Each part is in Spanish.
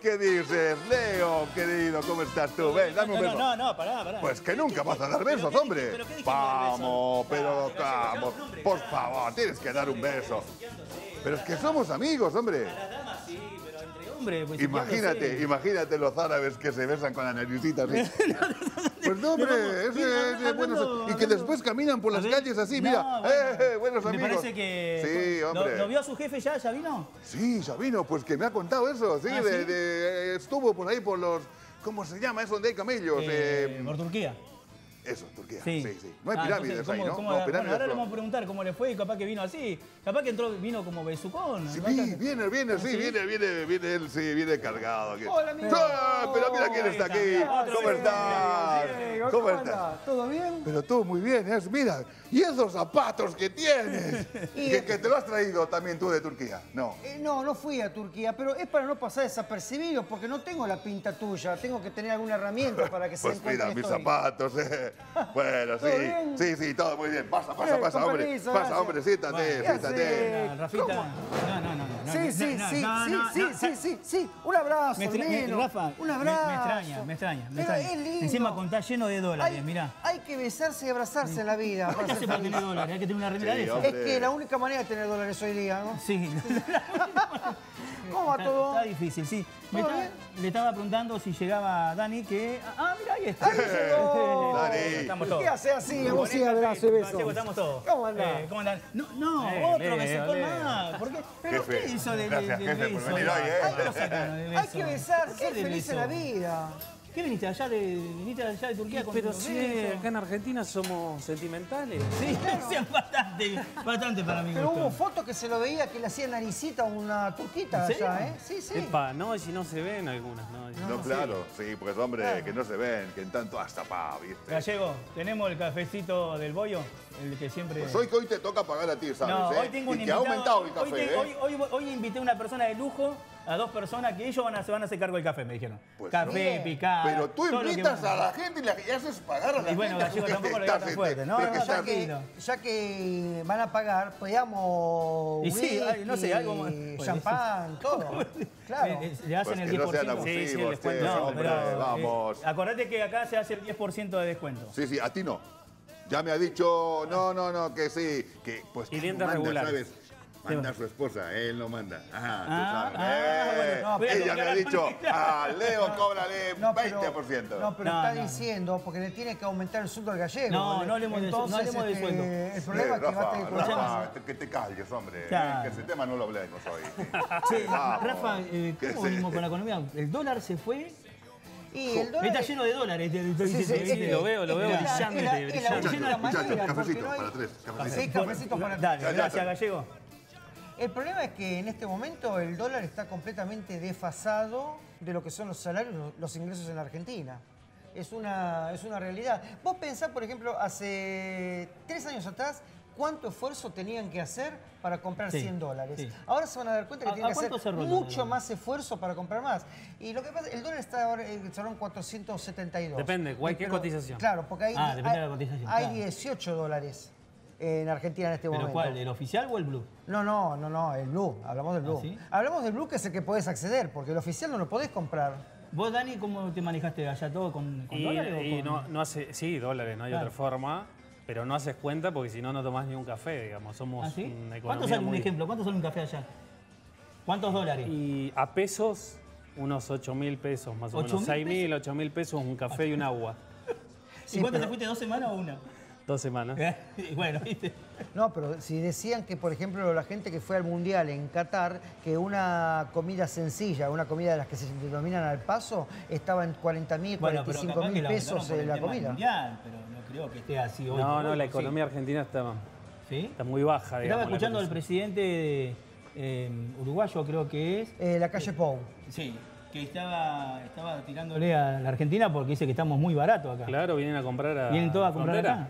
¿Qué dices, Leo, querido? ¿Cómo estás tú? Ven, dame un no, beso. no, no, pará, pará. Pues que nunca vas a dar ¿Pero besos, hombre. Vamos, pero vamos. Por favor, tienes que dar un beso. Pero es que somos amigos, hombre. Pues, Imagínate, imagínate los árabes que se besan con la naricita así. Pues no, hombre, ese, ese, buenos- hablando- y que después caminan por las ver, calles así, no, mira, bueno, eh, eh, buenos Me amigos. parece que... Sí, ¿Lo- hombre. ¿Lo, vio a su jefe ya? ¿Ya vino? Sí, Sabino, pues que me ha contado eso, sí, ¿Ah, de- sí? de- estuvo por ahí por los, ¿cómo se llama eso donde hay camellos? Eh, Eh, por Turquía. Eso, Turquía, Sí. sí, sí. No hay Ah, pirámides entonces, ahí, ¿cómo- ¿no? cómo no, era? pirámides bueno, ahora le vamos a preguntar cómo le fue y capaz que vino así. Capaz que entró, vino como besucón. Sí, viene, viene, sí, ¿Sí? viene, viene, viene él, sí, viene cargado. aquí. Hola, amigo. ¡Ah! Pero mira quién está aquí. ¿Cómo estás? ¿Cómo ¿cómo estás? ¿Todo bien? Pero tú muy bien, es, mira, y esos zapatos que tienes, que, que te lo has traído también tú de Turquía, no. Eh, no, no fui a Turquía, pero es para no pasar desapercibido, porque no tengo la pinta tuya. Tengo que tener alguna herramienta para que se Pues mira, mis estoy. zapatos, eh. Bueno, ¿Todo sí, bien? sí, sí, todo muy bien. Pasa, pasa, Eh, pasa, hombre. permiso, Pasa, gracias. hombre, siéntate, Bueno, ¿qué siéntate. Ah, Rafita. ¿Cómo? No, no, no. no, Sí, no, sí, no, sí, no, sí, no, sí, no. sí, sí, sí. Un abrazo, Me me- Rafa, Un me- abrazo. Me, extraña, me extraña, me Pero extraña. es lindo. Encima contá lleno de dólares, hay, mirá. Hay que besarse y abrazarse en la vida. Hay que tener una remera Sí, de esa. hombre. Es que la única manera de tener dólares hoy día, ¿no? Sí. ¿Cómo va Está, todo? está difícil, sí. Me ¿Todo está- le estaba preguntando si llegaba Dani, que... Ah, mira, ahí está. Ahí llegó. Dani. Estamos todos. ¿Qué hace así? Sí, abrazo y beso. Estamos todos. ¿Cómo andás? Eh, ¿Cómo andán? No, no, Eh, otro besucón Leo. más. ¿Por qué? ¿Pero qué hizo del, gracias, del jefe, por beso? venir hoy, ¿eh? Ay, ¿qué lo sacaron del Hay beso? que besar, ¿Qué ser feliz en beso? la vida. ¿Qué viniste allá de, viniste allá de Turquía con Pero sí, acá en Argentina somos sentimentales. Sí, sí, bastante, bastante para mi Pero hubo fotos que se lo veía que le hacía naricita a una turquita allá, ¿eh? Sí, sí. Epa, no, y si no se ven algunas, ¿no? No, claro, sí, pues hombre, que no se ven, que en tanto hasta pa, ¿viste? Gallego, tenemos el cafecito del bollo, el que siempre... Pues hoy que hoy te toca pagar a ti, ¿sabes? no, eh? hoy tengo un y que ha invitado. aumentado el hoy, café, te- ¿eh? hoy, hoy- hoy invité a una persona de lujo, a dos personas que ellos van a, se van a hacer cargo del café, me dijeron. Pues café, no. picada. Pero tú invitas a la gente y le y haces pagar a la Y bueno, gente. Porque tampoco lo digas tan fuerte, ¿no? No, ya, que, ya que van a pagar, podíamos Y sí, ay, no sé, algo más. whisky, champán, todo. Claro. Eh, eh, Le hacen Pues el que no 10%. sean Sí, sí, el descuento. No, hombre, pero, eh, vamos. acordate que acá se hace el 10% de descuento. Sí, sí, a ti no. Ya me ha dicho, no, no, no, que sí, que pues manda, regulares. ¿sabes? Manda a su esposa, él no manda. Ajá, Ah, tú sabes. ah, Eh, bueno, no, pero ella me aclarar ha dicho, a Leo cóbrale No, pero, 20%. no, pero No, está no, no. diciendo, porque le tiene que aumentar el sueldo al gallego. No, no hablemos de su- no Entonces, hablemos de este, sueldo. El problema es que va a Rafa, tener que Rafa, escuchar. te- que te calles, hombre. Claro. eh, que ese tema no lo hablemos hoy. Sí, Vamos. Rafa, eh, ¿cómo sí. venimos con la economía? El dólar se fue. Y el dólar Está lleno de dólares. Sí, sí, que- lo veo, lo veo la- brillante, es la- es la brillante. única Muchachos, cafecito no hay- para tres, cafecito. Sí, cafecito para Dale, Ya, ya, gracias. Gallego. El problema es que en este momento el dólar está completamente desfasado de lo que son los salarios, los- ingresos en la Argentina. Es una, es una realidad. Vos pensás, por ejemplo, hace tres años atrás, cuánto esfuerzo tenían que hacer para comprar Sí, 100 dólares. sí. Ahora se van a dar cuenta que ¿A- tienen que hacer cerró mucho más esfuerzo para comprar más. Y lo que pasa, el dólar está ahora eh, en 472. Depende, ¿cuál- qué cotización? Claro, porque hay, Ah, de la hay- cotización, hay claro. 18 dólares en Argentina en este ¿Pero momento. cuál? ¿El oficial o el blue? No, no, no, no, el Blue. Hablamos del Blue. ¿Ah, sí? Hablamos del Blue que es el que podés acceder, porque el oficial no lo podés comprar. ¿Vos, Dani, cómo te manejaste allá todo con, con Y, dólares? o con- no, no hace, sí, dólares, no hay Claro. otra forma, pero no haces cuenta porque si no, no tomás ni un café, digamos. Somos ¿Ah, sí? una ¿Cuánto economía sale un ejemplo? ¿Cuánto sale un café allá? ¿Cuántos dólares? Y a pesos, unos 8 mil pesos, más o ¿Ocho menos. mil 6 mil, 8 mil pesos, un café y un agua. ¿Y cuánto te fuiste? ¿Dos semanas o una? Dos semanas. Y bueno, ¿viste? No, pero si decían que, por ejemplo, la gente que fue al Mundial en Qatar, que una comida sencilla, una comida de las que se denominan al paso, estaba en 40 mil, Bueno, pero 45 capaz que mil pesos aumentaron por eh, el la comida. mundial, pero no creo que esté así hoy. No, no, hoy, la ¿sí? economía argentina está, ¿Sí? está muy baja, Estaba digamos. escuchando al presidente de, eh, uruguayo, creo que es. Eh, la calle Pou. Sí, que estaba, estaba tirándole a la Argentina porque dice que estamos muy baratos acá. Claro, vienen a comprar a Vienen todos a comprar acá.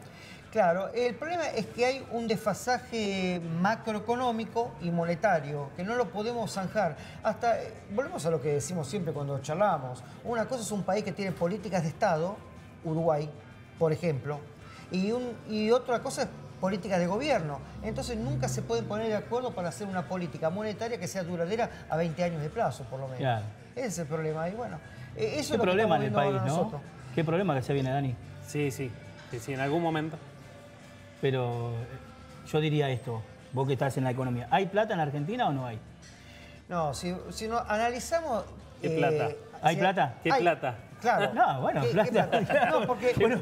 Claro, el problema es que hay un desfasaje macroeconómico y monetario que no lo podemos zanjar. Hasta, eh, volvemos a lo que decimos siempre cuando charlamos. Una cosa es un país que tiene políticas de Estado, Uruguay, por ejemplo, y, un, y otra cosa es políticas de gobierno. Entonces nunca se pueden poner de acuerdo para hacer una política monetaria que sea duradera a 20 años de plazo, por lo menos. Claro. Ese es el problema. Y bueno, eh, eso Qué es lo que problema estamos en el país, ¿no? nosotros. Qué problema que se viene, Dani. Sí, sí, sí, sí, en algún momento. Pero eh, yo diría esto, vos que estás en la economía. ¿Hay plata en la Argentina o no hay? No, si, si no analizamos... ¿Qué plata? ¿Hay si- plata? ¿Qué plata? Claro. No, bueno, ¿Qué- qué plata. No, porque Bueno,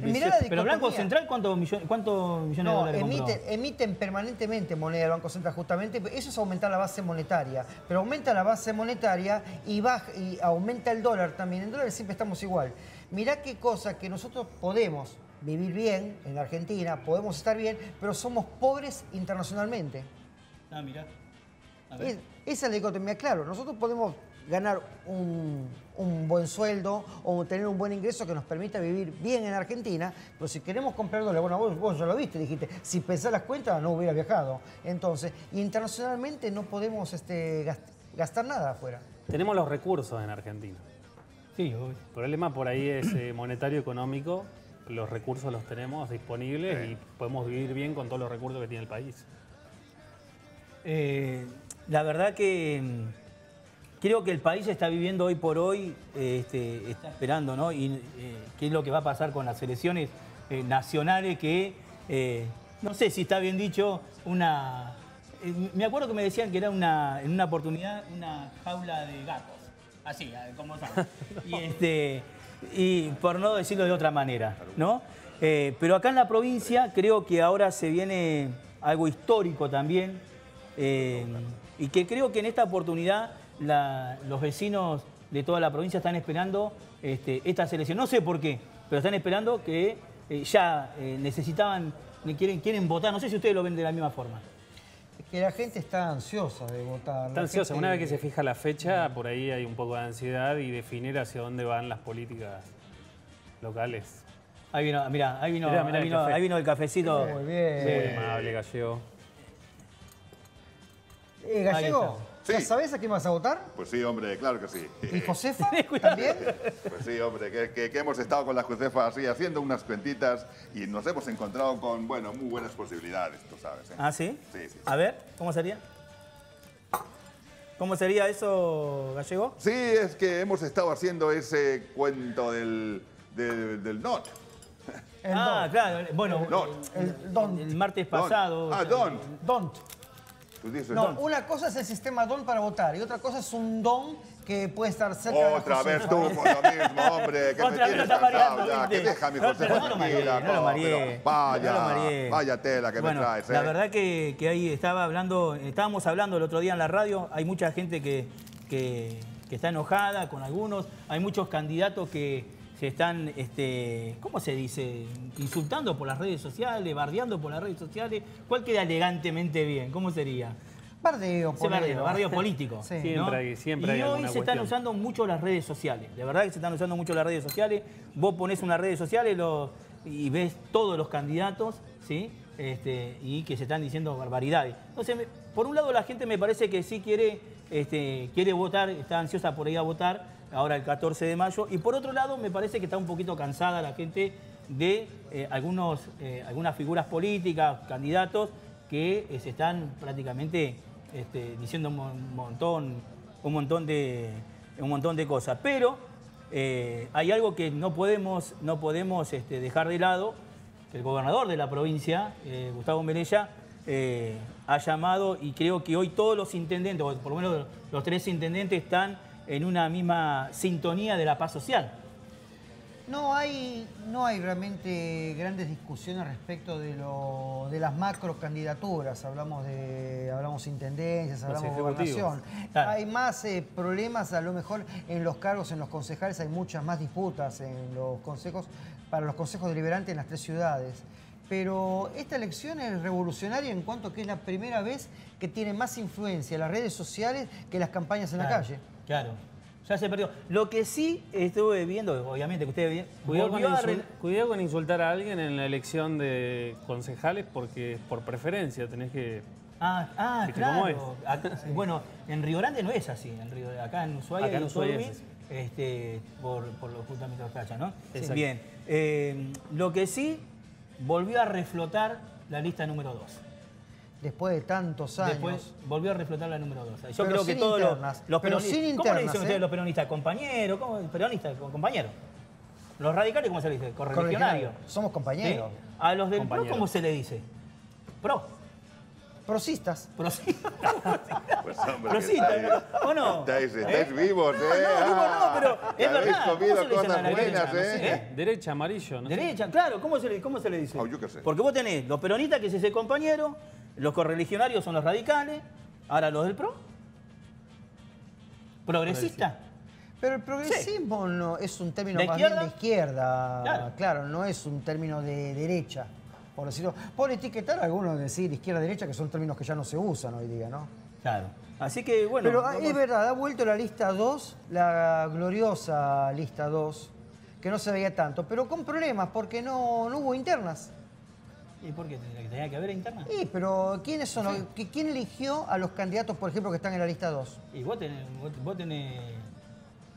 mirá la Pero dicotomía. Central, ¿cuántos millones, cuántos millones de dólares emiten, emiten permanentemente moneda el Banco Central justamente, eso es aumentar la base monetaria, pero aumenta la base monetaria y, baja, y aumenta el dólar también, en dólares siempre estamos igual. Mirá qué cosa que nosotros podemos vivir bien en Argentina, podemos estar bien, pero somos pobres internacionalmente. Ah, mirá. A ver. Es- esa es la dicotomía, claro, nosotros podemos ganar un, un buen sueldo o tener un buen ingreso que nos permita vivir bien en Argentina, pero si queremos comprar dólares, bueno, vos, vos ya lo viste, dijiste, si pensás las cuentas no hubiera viajado. Entonces, internacionalmente no podemos este, gast- gastar nada afuera. Tenemos los recursos en Argentina. Sí, obvio. El problema por ahí es eh, monetario económico. Los recursos los tenemos disponibles y podemos vivir bien con todos los recursos que tiene el país. Eh, la verdad que mm, creo que el país está viviendo hoy por hoy, eh, este, está esperando, ¿no? Y eh, qué es lo que va a pasar con las elecciones eh, nacionales que, eh, no sé si está bien dicho, una... eh, me acuerdo que me decían que era una, en una oportunidad una jaula de gatos. Así, como saben. Y, este, y por no decirlo de otra manera, ¿no? Eh, pero acá en la provincia creo que ahora se viene algo histórico también, eh, y que creo que en esta oportunidad los vecinos de toda la provincia están esperando este, esta selección. No sé por qué, pero están esperando que eh, ya necesitaban, quieren, quieren votar. No sé si ustedes lo ven de la misma forma. Que la gente está ansiosa de votar. Está La ansiosa. gente- Una vez que se fija la fecha, por ahí hay un poco de ansiedad y definir hacia dónde van las políticas locales. Ahí vino, mira, ahí vino, Mirá, mirá ahí, el vino ahí vino el cafecito. Muy Muy bien. amable, gallego. Eh, Gallego, está. ¿ya Sí. sabés a quién vas a votar? Pues sí, hombre, claro que sí. ¿Y Josefa también? Pues sí, hombre, que, que- que hemos estado con la Josefa así haciendo unas cuentitas y nos hemos encontrado con, bueno, muy buenas posibilidades, tú sabes. ¿eh? ¿Ah, sí? Sí, sí. A ver, ¿cómo sería? ¿Cómo sería eso, Gallego? Sí, es que hemos estado haciendo ese cuento del, del, del NOT. El ah, claro. Bueno, No. El don. el martes pasado. Ah, Don. Don't. Tú dices No, Don. una cosa es el sistema DON para votar y otra cosa es un DON que puede estar cerca de la Otra vez tú con lo mismo, hombre, que Otra me vez tienes cansado ya, que deja No, no tranquila, no pero vaya, vaya tela que bueno, me traes, ¿eh? La verdad que, que ahí estaba hablando, estábamos hablando el otro día en la radio, hay mucha gente que, que- que está enojada con algunos, hay muchos candidatos que se están, este, ¿cómo se dice? Insultando por las redes sociales, bardeando por las redes sociales. ¿Cuál queda elegantemente bien? ¿Cómo sería? Bardeo, Ese bardeo, bardeo político. Sí. Siempre ¿no? hay- siempre y hay hoy se están usando mucho las redes sociales. De verdad que se están usando mucho las redes sociales. Vos ponés unas redes sociales lo- y ves todos los candidatos, ¿sí? Este, y que se están diciendo barbaridades. Entonces, me- por un lado la gente me parece que sí quiere, este, quiere votar, está ansiosa por ir a votar ahora el 14 de mayo. Y por otro lado me parece que está un poquito cansada la gente de eh, algunos, eh, algunas figuras políticas, candidatos, que eh, se están prácticamente este, diciendo un mon- montón, un montón de, un montón de cosas. Pero hay algo que no podemos, no podemos este, dejar de lado, que el gobernador de la provincia, Gustavo Merella, ha llamado y creo que hoy todos los intendentes, o por lo menos los tres intendentes, están en una misma sintonía de la paz social. No hay, no hay realmente grandes discusiones respecto de, lo, de las macro candidaturas. Hablamos de hablamos intendencias, hablamos de gobernación. Claro. Hay más eh, problemas, a lo mejor en los cargos, en los concejales, hay muchas más disputas en los consejos, para los consejos deliberantes en las tres ciudades. Pero esta elección es revolucionaria en cuanto que es la primera vez que tiene más influencia las redes sociales que las campañas en la calle. Claro. Ya se perdió. Lo que sí estuve viendo, obviamente que ustedes Cuidado con, a cuidado con insultar a alguien en la elección de concejales porque por preferencia tenés que... Ah, ah ¿Viste claro. Acá- Bueno, en Río Grande no es así. En Río, acá en Ushuaia Acá en Ushuaia es este, por, por los justamente los cachas, ¿no? Exacto. Bien. Eh, lo que sí volvió a reflotar la lista número 2. Después de tantos años. Después volvió a reflotar la número 2. Yo Pero creo que todos los, internas, los pero peronistas. sin ¿Cómo le internas, dicen ustedes ¿eh? los peronistas? ¿Compañero? ¿Cómo? ¿Peronistas? ¿Compañero? Los radicales, ¿cómo se le dice? Correligionarios. Somos compañeros. ¿Sí? A los del PRO, Compañeros. ¿cómo se le dice? Pro. Prosistas. Prosita. Pues que estáis- ¿o no? Estáis, ¿Eh? vivos, ¿eh? no, vivo no, pero Ah, es verdad. ¿Cómo comido se le dice a cosas buenas, No ¿eh? Derecha, amarillo, ¿no? sé. Derecha, claro. ¿Cómo se le, cómo se le dice? Oh, yo qué sé. Porque vos tenés los peronistas, que es ese compañero, los correligionarios son los radicales, ahora los del PRO. ¿Progresista? Pero el progresismo no es un término ¿De más bien izquierda? de izquierda. Claro. Claro. no es un término de derecha. Por decirlo. Por etiquetar a algunos decir izquierda-derecha, que son términos que ya no se usan hoy día, ¿no? Claro. Así que, bueno. Pero ah, vamos- es verdad, ha vuelto la lista 2, la gloriosa lista 2, que no se veía tanto, pero con problemas porque no, no hubo internas. ¿Y por qué tenía que haber interna? Sí, pero ¿quiénes son? los- que- ¿Quién eligió a los candidatos, por ejemplo, que están en la lista 2? Y vos tenés. Vos, vos tenés.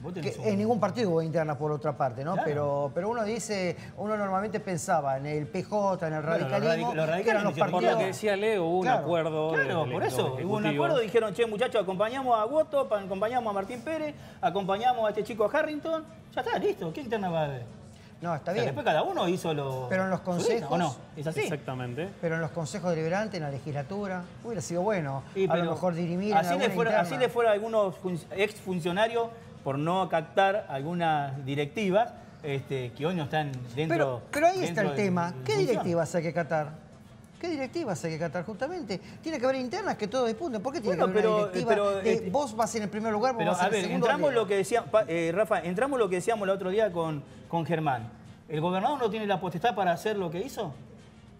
Vos Que tenés un- en ningún partido hubo interna por otra parte, ¿no? Claro. Pero, pero uno dice, uno normalmente pensaba en el PJ, en el Bueno, los radicalismo, radic- los radicales que eran los hicieron Por partidos. lo que decía Leo, hubo Claro, un acuerdo. Claro, por eso. Hubo un acuerdo, dijeron, che, muchachos, acompañamos a Goto, pa- acompañamos a Martín Pérez, acompañamos a este chico Harrington. Ya está, listo. ¿Qué interna va a haber? No, está O sea, bien. después cada uno hizo lo. Pero en los lista, ¿O consejos- no? ¿Es así? Exactamente. Pero en los consejos deliberantes, en la legislatura, hubiera sido bueno. Sí, a lo mejor dirimir así le, fuera, así le fuera a algunos fun- exfuncionarios por no captar algunas directivas este, que hoy no están dentro. Pero, pero ahí está el de- tema. de ¿Qué directivas hay que catar? ¿Qué directivas hay que catar justamente? Tiene que haber internas que todos dispunten. ¿Por qué tiene Bueno, que haber pero- una directiva pero, de este- vos vas en el primer lugar, vos Pero vas a en el ver, segundo? entramos lo que decía, pa- eh, Rafa, entramos lo que decíamos el otro día con, con Germán. ¿El gobernador no tiene la potestad para hacer lo que hizo?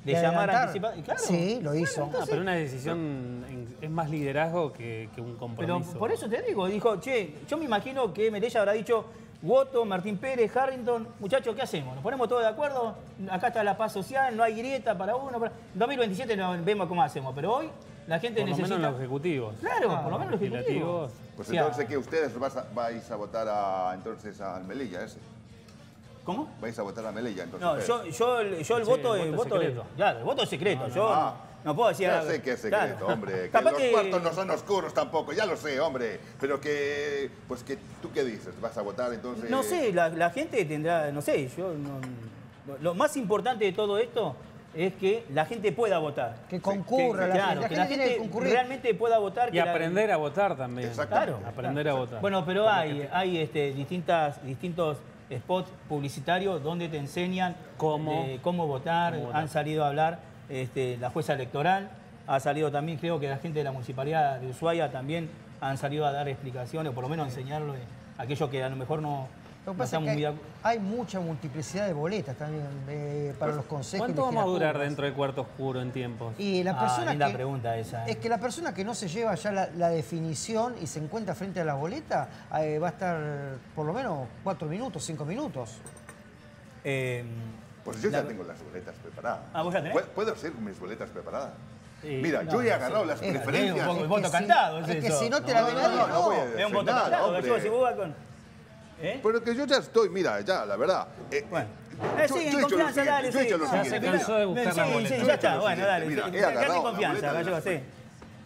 De, ¿De llamar anticipadamente. Claro. Sí, lo hizo. No, pero una decisión en- es más liderazgo que, que un Pero compromiso. por eso te digo, dijo, che, yo me imagino que Melella habrá dicho, Woto, Martín Pérez, Harrington, muchachos, ¿qué hacemos? ¿Nos ponemos todos de acuerdo? Acá está la paz social, no hay grieta para uno. Para... 2027 no, vemos cómo hacemos, pero hoy la gente Por lo necesita... menos los ejecutivos. Claro, por lo menos los legislativos. ejecutivos. Pues O sea, entonces que ustedes vas a- vais a votar a entonces a Melilla ese. ¿Cómo? Vais a votar a Melilla entonces. No, yo, yo, el- yo el Sí, voto, el voto voto es secreto. Claro, el voto es secreto. yo Ah. No puedo decir Ya algo- sé que es secreto, Claro. hombre. Que los que- cuartos no son oscuros tampoco, ya lo sé, hombre. Pero que, pues que, ¿tú qué dices? ¿Vas a votar entonces? No sé, la, la gente tendrá, no sé, yo no- lo, más importante de todo esto es que la gente pueda votar. Que concurra, la, claro, gente, la que gente tiene que concurrir. realmente pueda votar. Y que la- aprender a votar también. Exacto. Claro. Aprender a votar. Bueno, pero hay, hay este, distintas, distintos spots publicitarios donde te enseñan Cómo. eh, cómo votar. Cómo votar. Han salido a hablar este, la jueza electoral, ha salido también, creo que la gente de la municipalidad de Ushuaia también han salido a dar explicaciones, o por lo menos a enseñarlo a aquellos que a lo mejor no, Lo que pasa es muy que de hay, mucha multiplicidad de boletas también eh, para los consejos. ¿Cuánto vamos a durar dentro del cuarto oscuro en tiempos? Y la Ah, persona linda que, pregunta esa, eh. Es que la persona que no se lleva ya la, la definición y se encuentra frente a la boleta eh, va a estar por lo menos cuatro minutos, cinco minutos. Eh, Pues yo la- ya tengo las boletas preparadas. Ah, ¿vos ya tenés? ¿Puedo- ¿Puedo hacer mis boletas preparadas? Sí. Mira, yo he agarrado las Es- preferencias. es un poco- voto que si- cantado, es es que eso. si no te No, la no, nadie, no, no. no voy a es un voto nada, cantado. Gallego, si vos vas con... ¿Eh? Pero que yo ya estoy, mira, ya, la verdad. Eh, Bueno. yo- Eh, yo sí, en confianza, dale, yo sí. Ya se cansó de buscar sí, la sí, boleta. Sí, Yo ya está, bueno, dale. mira, sí, he agarrado la boleta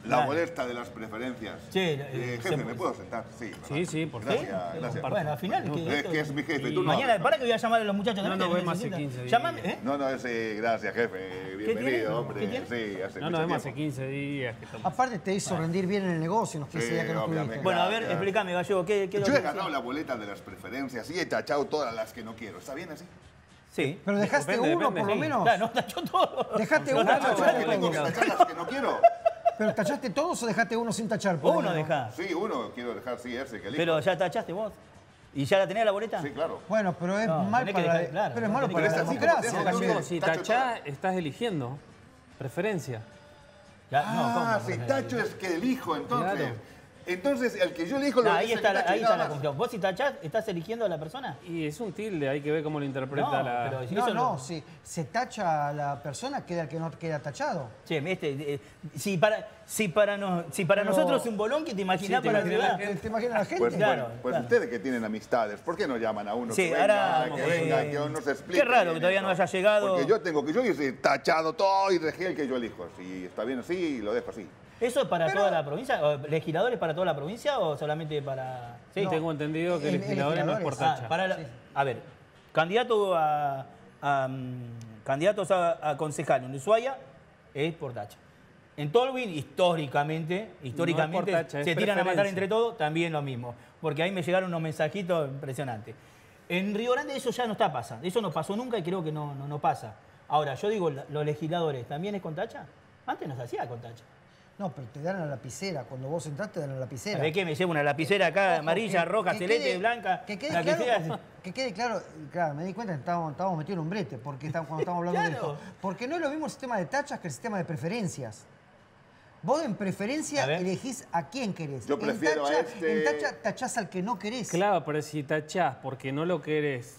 La molesta de las preferencias. Sí, Eh, eh, jefe, se- ¿me puedo sentar? Sí. ¿verdad? Sí, sí, por Gracias, favor. gracias. Bueno, al final... Es que es mi jefe, Y tú no Mañana, hablas. para que voy a llamar a los muchachos No nos que vemos hace necesitan. 15 días. Llamame, ¿eh? No, no, ese, gracias, jefe. tiene? Bienvenido, hombre. Sí, hace No nos vemos hace tiempo. 15 días. Que estamos- Aparte te hizo rendir bien en el negocio 15 Sí, que no obviamente. estuviste. Bueno, a ver, explícame, Gallego, ¿qué, qué es Yo he ganado la boleta de las preferencias y he tachado todas las que no quiero. ¿Está bien así? Sí. Pero dejaste Depende, uno depende, por lo sí. menos. Claro, no, tachó todo. Dejaste No, uno, no, no, ¿Sabes que tengo que tachar las que no quiero? ¿Pero tachaste todos o dejaste uno sin tachar? por Uno dejá. Sí, uno quiero dejar, sí, ese que elijo. Pero ya tachaste vos. ¿Y ya la tenés la boleta? Sí, claro. Bueno, pero es No, mal para la, dejar- claro, pero es no malo para la democracia. Gallego, si Tacho tachás, estás eligiendo preferencia. Ya, no, Ah, ¿cómo? si tacho es que elijo, entonces. Claro. Entonces, el que yo elijo lo No, ahí está, que la, tache, ahí está la confusión. Vos si tachás, ¿estás eligiendo a la persona? Y es un tilde, hay que ver cómo lo interpreta No, la... pero- Sí, No, eso no, lo- si se tacha a la persona, queda el que no queda tachado. Che, este, eh, si para, si para, no- si para Pero- nosotros es un bolón, ¿qué te imaginás Sí, te para la imaginas ciudad? la ¿Te imaginas la gente? Pues, Claro, pues- pues claro. ustedes que tienen amistades, ¿por qué no llaman a uno Sí, que venga, ahora, que eh, venga, que nos explique? qué raro que todavía no haya llegado. Porque yo tengo que yo hice tachado todo y dejé el que yo elijo. Si está bien así, lo dejo así. ¿Eso es para Pero- toda la provincia? ¿O ¿Legisladores para toda la provincia o solamente para...? Sí, No. tengo entendido que En- el en legislador no es por legisladores. tacha. Ah, para la- A ver, candidato a, a, mm, candidatos a, a concejal en Ushuaia es por tacha. En Tolwyn, históricamente, históricamente tacha, se tiran a matar entre todos, también lo mismo. Porque ahí me llegaron unos mensajitos impresionantes. En Río Grande eso ya no está pasando. Eso no pasó nunca y creo que no, no, no pasa. Ahora, yo digo, los legisladores, ¿también es con tacha? Antes no se hacía con tacha. No, pero te dan a la lapicera. Cuando vos entras, te dan a la lapicera. ¿Sabés qué? Me llevo una lapicera acá, Ojo, amarilla, que- roja, que celeste, quede- blanca. Que quede, la que claro, que quede claro, claro, me di cuenta que estábamos, estábamos metidos en un brete porque estamos, cuando estamos hablando de Claro. esto. Porque no es lo mismo el sistema de tachas que el sistema de preferencias. Vos en preferencia A elegís a quién querés. Yo En prefiero a tacha- este- En tacha tachás al que no querés. Claro, pero si tachás porque no lo querés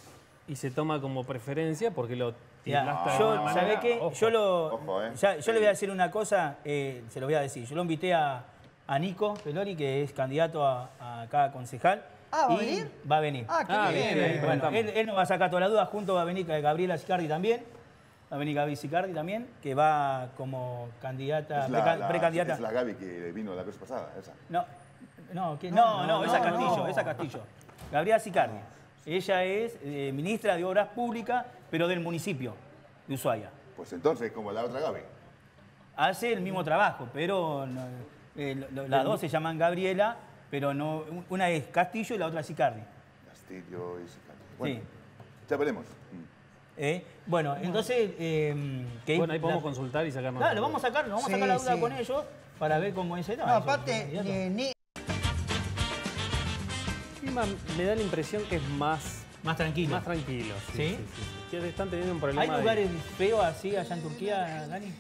y se toma como preferencia, porque lo Ya, yo, alguna ¿sabe manera, qué? ojo. Yo, lo, Ojo, eh. ya- yo le voy a decir una cosa, eh, se lo voy a decir. Yo lo invité a, a Nico Pelori, que es candidato a, a acá concejal. Ah, ¿va a venir? Va a venir. Ah, qué Ah, bien. Eh, bueno, él, él nos va a sacar toda la duda, junto va a venir Gabriela Sicardi también. Va a venir Gaby Sicardi también, que va como candidata, Es la, preca- la- precandidata. es la Gaby que vino la vez pasada, esa. No, no, que- no, no, no, esa no, Castillo, no. esa Castillo. Gabriela Sicardi. Ella es eh, ministra de Obras Públicas, pero del municipio de Ushuaia. Pues entonces, como la otra Gaby. Hace el mismo trabajo, pero no, eh, las dos se llaman Gabriela, pero no, una es Castillo y la otra Sicardi. Castillo y Sicardi. Bueno, Sí. ya veremos. Mm. ¿Eh? Bueno, entonces... eh, que Bueno, ahí podemos la- consultar y sacarnos... Claro, lo vamos a sacar, lo vamos a sacar la duda sí. con ellos para ver cómo es el No, tema. aparte, ni, me da la impresión que es más, Más tranquilo. más tranquilo. ¿Sí? sí, sí. Que están teniendo un problema ¿Hay de- lugares feos así allá en Turquía, Dani?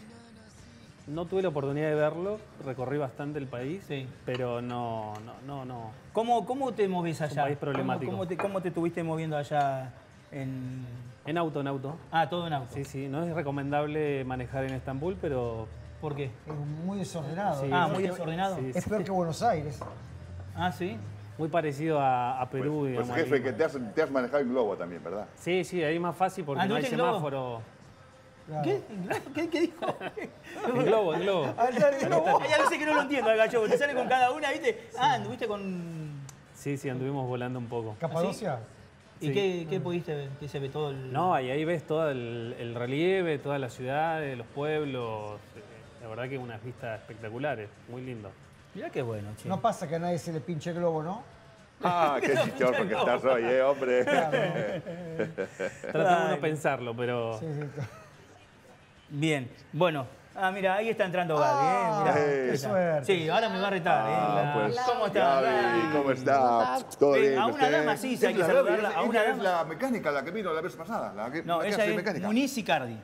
No tuve la oportunidad de verlo, recorrí bastante el país, Sí. pero no, no, no, no. ¿Cómo, cómo te moves allá? país problemático. ¿Cómo, cómo te, cómo te estuviste moviendo allá en... En auto, en auto. Ah, todo en auto. Sí, sí, no es recomendable manejar en Estambul, pero ¿Por qué? es muy desordenado. Sí. Ah, muy desordenado. Sí, Es peor que Buenos Aires. Ah, sí. Muy parecido a, a Pues, Perú, pues, digamos. jefe, ahí. que te has, te has manejado en globo también, ¿verdad? Sí, sí, ahí es más fácil porque no hay semáforo. Claro. ¿Qué? ¿Qué, qué dijo? En globo, en globo. Hay a veces que no lo entiendo al gallo, te sale con cada una, ¿viste? Ah, anduviste con... Sí, sí, anduvimos volando un poco. Capadocia. ¿Y Sí. qué, qué pudiste ver? ¿Qué se ve todo el...? No, y ahí ves todo el, el relieve, todas las ciudades, los pueblos. La verdad que unas vistas espectaculares, muy lindo. Mirá qué bueno, che. No pasa que a nadie se le pinche el globo, ¿no? Ah, qué chichorro que estás hoy, ¿eh, hombre? Tratamos de no pensarlo, pero Sí, sí. Bien, bueno. Ah, mira, ahí está entrando Ah, Gaby, ¿eh? Mirá, qué está. suerte. Sí, ahora me va a retar, ¿eh? Ah, pues, ¿Cómo está? Gaby, ¿cómo está? ¿Todo bien? a una dama sí, sí, hay que Es saludarla, es- a una ella dama. es la mecánica, la que vino la vez pasada. La que, No, la que ella hace es mecánica. Muniz Icardi,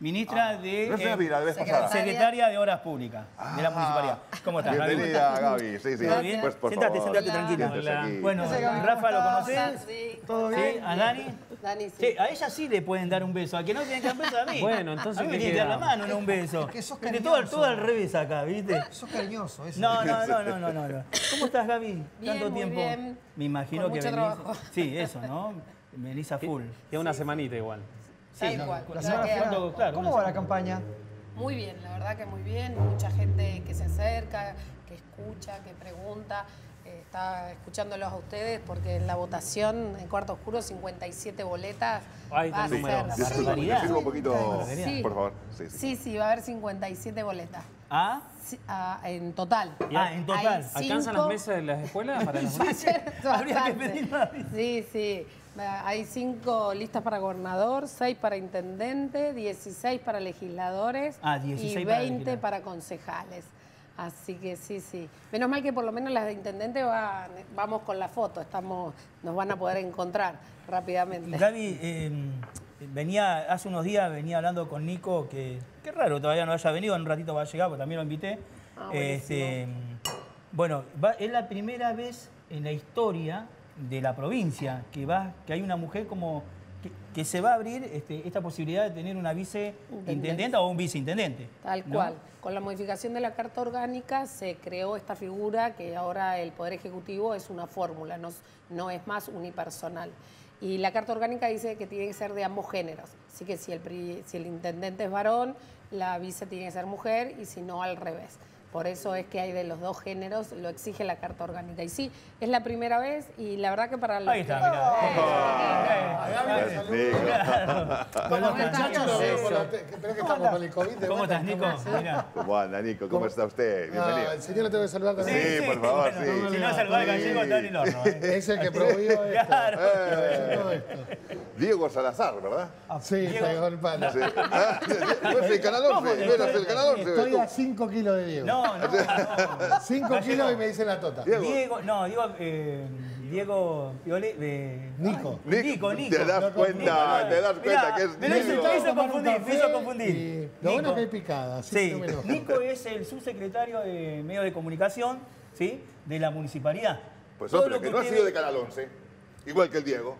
ministra de... No es eh. Secretaria de Obras Públicas de la Ah, Municipalidad. ¿Cómo estás? Bienvenida, Gaby. Sí, sí. ¿Todo bien? Pues por Sentate, favor. sentate tranquila. siéntese Hola. aquí. Bueno, Rafa, ¿lo ¿cómo conoces? Sí. ¿Todo ¿Sí? bien? ¿A Dani? Dani, sí. Sí, a ella sí le pueden dar un beso, a que no tienen que dar un beso a mí. Bueno, entonces, A mí me ¿qué tienen que dar la mano, no un beso. Es que sos Viste, todo, cariñoso. todo al revés acá, ¿viste? Sos cariñoso, eso. No, no, no, no, no, no, no. ¿Cómo estás, Gaby? Bien, Tanto tiempo. bien. Me imagino Con que mucho venís. trabajo. Sí, eso, ¿no? Venís full. queda una semanita igual. Sí, Tal no, cual. la semana ¿Cómo una va la semana. campaña? Muy bien, la verdad que muy bien. Mucha gente que se acerca, que escucha, que pregunta. Eh, está escuchándolos a ustedes porque en la votación en cuarto oscuro 57 boletas. Ahí está va el a número. ser- barbaridad. me un poquito, Sí. por favor. Sí, sí. sí, sí, va a haber 57 boletas. ¿Ah? Sí, ah, en total. Ah, en total. Hay ¿Alcanzan cinco- las mesas de las escuelas para los Va a ser Habría que bastante. pedir más. Sí, sí. Hay cinco listas para gobernador, seis para intendente, 16 para legisladores Ah, 16 y para 20 legisladores. para concejales. Así que sí, sí. Menos mal que por lo menos las de intendente van- vamos con la foto, estamos, nos van a poder encontrar rápidamente. Gaby, eh, venía, hace unos días venía hablando con Nico, que qué raro todavía no haya venido, en un ratito va a llegar, porque también lo invité. Ah, este, Bueno, va- es la primera vez en la historia de la provincia que, va, que hay una mujer como que, que se va a abrir este, esta posibilidad de tener una viceintendenta o un viceintendente. Tal ¿no? cual. Con la modificación de la Carta Orgánica se creó esta figura que ahora el Poder Ejecutivo es una fórmula, no, es- no es más unipersonal. Y la Carta Orgánica dice que tiene que ser de ambos géneros. Así que si el, si el intendente es varón, la vice tiene que ser mujer y si no, al revés. Por eso es que hay de los dos géneros, lo exige la Carta Orgánica. Y sí, es la primera vez y la verdad que para los Ahí está, mirá. Los muchachos Nico? eh, por la te- Espera que estamos con el COVID. de ¿Cómo estás, Nico? ¿Cómo anda, Nico? ¿Cómo está usted? Bienvenido. Ah, el señor le tengo que saludar también. Sí, por favor, sí. Si no saludar al gallego, está en el horno. ¿eh? Es el que prohibió esto. Claro. Esto. Diego Salazar, ¿verdad? Sí, pegó el palo. Sí. Pues el canal 11, ¿Cómo? eras el canal 11. Estoy a 5 kilos de Diego. No, no, no. 5 Gallego. kilos y me dicen la tota. Diego. Diego, no, Diego, eh, Diego Piole, eh, Nico. Nico, Nico. Te das Nico, cuenta, Nico. te das Mirá, cuenta que es me Nico. me hizo confundir, me hizo confundir. y Lo bueno que hay picada, Sí, no me. Nico es el subsecretario de medios de comunicación, ¿sí? De la municipalidad. Pues Todo hombre, lo que no ha sido de canal 11. Igual que el Diego.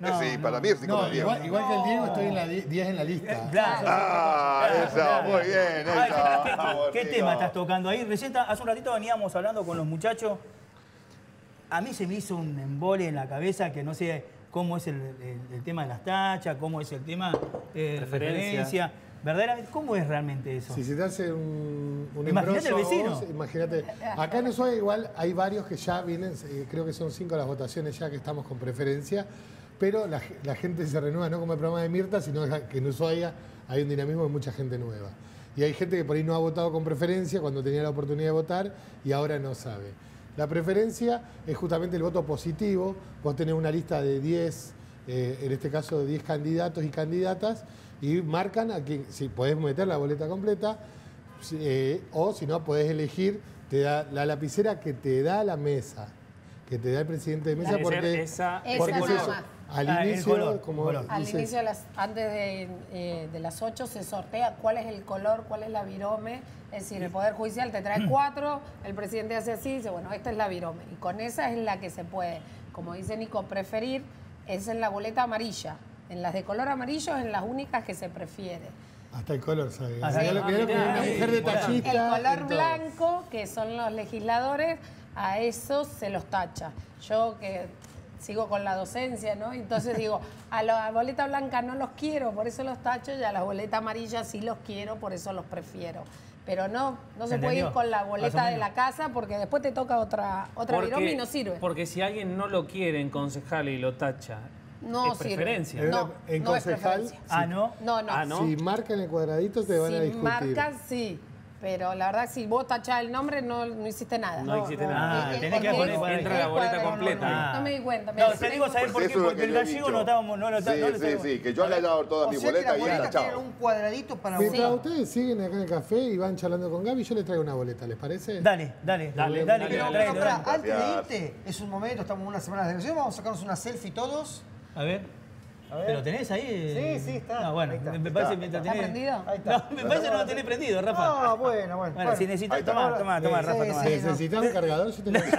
No, Eh, sí, no. para mí es Nico No, del Diego. igual, igual que el Diego estoy en la 10 en la lista. Claro, Ah, eso, claro. muy bien, Ay. ¿qué- Vamos, ¿Qué, Nico. tema estás tocando ahí? Recién, hace un ratito veníamos hablando con los muchachos. A mí se me hizo un embole en la cabeza que no sé cómo es el, el- el tema de las tachas, cómo es el tema eh, de Preferencia. referencia. Verdaderamente, ¿cómo es realmente eso? Si se te hace un, un Imagínate embroso el vecino. imagínate. Acá en Ushuaia igual hay varios que ya vienen, eh, creo que son cinco las votaciones ya que estamos con preferencia, pero la, ge- la gente se renueva no como el programa de Mirta, sino que en Ushuaia hay un dinamismo de mucha gente nueva. Y hay gente que por ahí no ha votado con preferencia cuando tenía la oportunidad de votar y ahora no sabe. La preferencia es justamente el voto positivo. Vos tenés una lista de 10, eh, en este caso de 10 candidatos y candidatas, y marcan a quien, si podés meter la boleta completa, eh, o si no, podés elegir, te da la lapicera que te da la mesa, que te da el presidente de mesa, porque, esa- porque Esa es nada eso. más. Al Ah, inicio, color, como color. Al dice- inicio, de las, antes de, eh, de las 8, se sortea cuál es el color, cuál es la virome. Es decir, el Poder Judicial te trae cuatro, el presidente hace así y dice, bueno, esta es la virome. Y con esa es la que se puede, como dice Nico, preferir, es en la boleta amarilla. En las de color amarillo es en las únicas que se prefiere. Hasta el color, ¿sabes? Ah, sí. Lo- que Ah, una sí. mujer detallista. El color blanco, que son los legisladores, a esos se los tacha. Yo que sigo con la docencia, ¿no? Entonces digo, a la boleta blanca no los quiero, por eso los tacho, y a la boleta amarilla sí los quiero, por eso los prefiero. Pero no, no se ¿Se puede ir con la boleta de la casa porque después te toca otra, otra virome y no sirve. Porque si alguien no lo quiere en concejal y lo tacha, no es sirve. preferencia. No, En no es concejal, preferencia. Ah, ¿no? No, no. Ah, ¿no? Si marcan el cuadradito te van a Si discutir. marcas, sí. Pero la verdad, si vos tachás el nombre, no, no hiciste nada. No existe nada. Ah, El- tenés el- que poner- el la boleta completa. No, no me di cuenta. me- No, te digo, ¿sabés por qué? Porque que el gallego no estábamos, no Sí, no sí, tenemos. sí, que yo le he dado todas mis boletas y boleta un cuadradito para Mientras ustedes siguen acá en el café y van charlando con Gaby, yo les traigo una boleta, ¿les parece? Dale, dale, dale, Dale, dale, dale. que Pero, antes de irte, es un momento, estamos en una semana de elección, vamos a sacarnos una selfie todos. A ver. ¿Pero tenés ahí? Sí, sí, está. No, bueno, Ahí está. me parece que mientras ¿Está tenés... prendido? Ahí está. No, me parece que no lo tenés prendido, Rafa. Ah, bueno, bueno. Bueno, si necesitas, toma, toma, Sí, Rafa, sí, toma. sí. ¿Necesitas un cargador? Yo te consigo.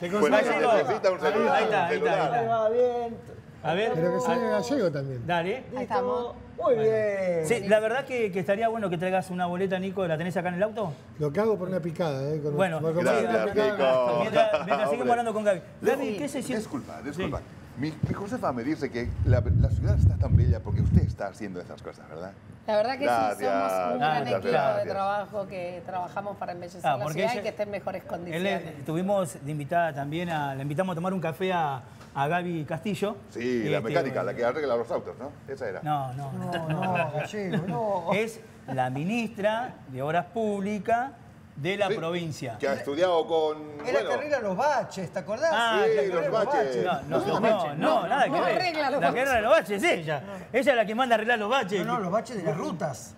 Te consigo un celular. Ahí está, un ahí está, ahí va, bien. A ver. Pero que sea gallego también. Dale. Ahí estamos. Muy bien. Sí, la verdad que, que estaría bueno que traigas una boleta, Nico. ¿La tenés acá en el auto? Lo que hago por una picada, ¿eh? Con- Bueno, Gracias, una picada- Nico. Mientras, mientras seguimos hablando con Gaby. Gaby, ¿qué se siente? Disculpa, disculpa. Mi, mi Josefa me dice que la, la ciudad está tan bella porque usted está haciendo esas cosas, ¿verdad? La verdad que sí, Gracias, somos un gran muchas equipo gracias. de trabajo que trabajamos para embellecer Ah, la porque ciudad ella- y que esté en mejores Él, condiciones. eh, tuvimos de invitada también, a, la invitamos a tomar un café a, a Gaby Castillo. Sí, la Este, mecánica, la que arregla los autos, ¿no? Esa era. No, no, no. No, no, gallego, no. Es la ministra de Obras Públicas de la Sí, provincia. Que ha estudiado con. Era bueno, que arregla los baches, ¿te acordás? Ah, sí, La que los arregla baches. No, no, Los no, nada que ver. arregla los la que arregla los baches es ella. Ella es la que manda a arreglar los baches. No, no, los baches de las rutas.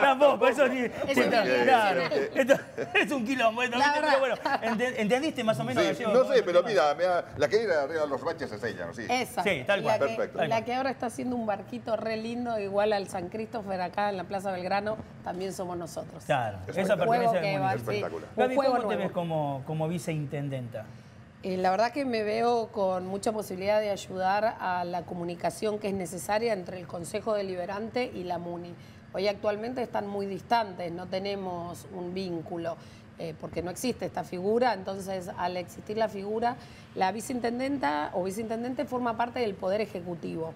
Tampoco, eso ni. Es un claro, nivel. Esto es un quilombo. bueno, ente- ¿entendiste más o menos? No sé, pero mira, mira, la que ir arriba de los baches es ella, ¿no? Sí. Esa. Sí, tal cual. La que, Perfecto. la que ahora está haciendo un barquito re lindo, igual al San Christopher acá en la Plaza Belgrano, también somos nosotros. Claro, Es esa un pertenece juego al que va, municipio. sí, Espectacular. ¿cómo te ves como, como viceintendenta? Eh, la verdad que me veo con mucha posibilidad de ayudar a la comunicación que es necesaria entre el Consejo Deliberante y la MUNI. Hoy actualmente están muy distantes, no tenemos un vínculo, eh, porque no existe esta figura, entonces al existir la figura, la viceintendenta o viceintendente forma parte del Poder Ejecutivo,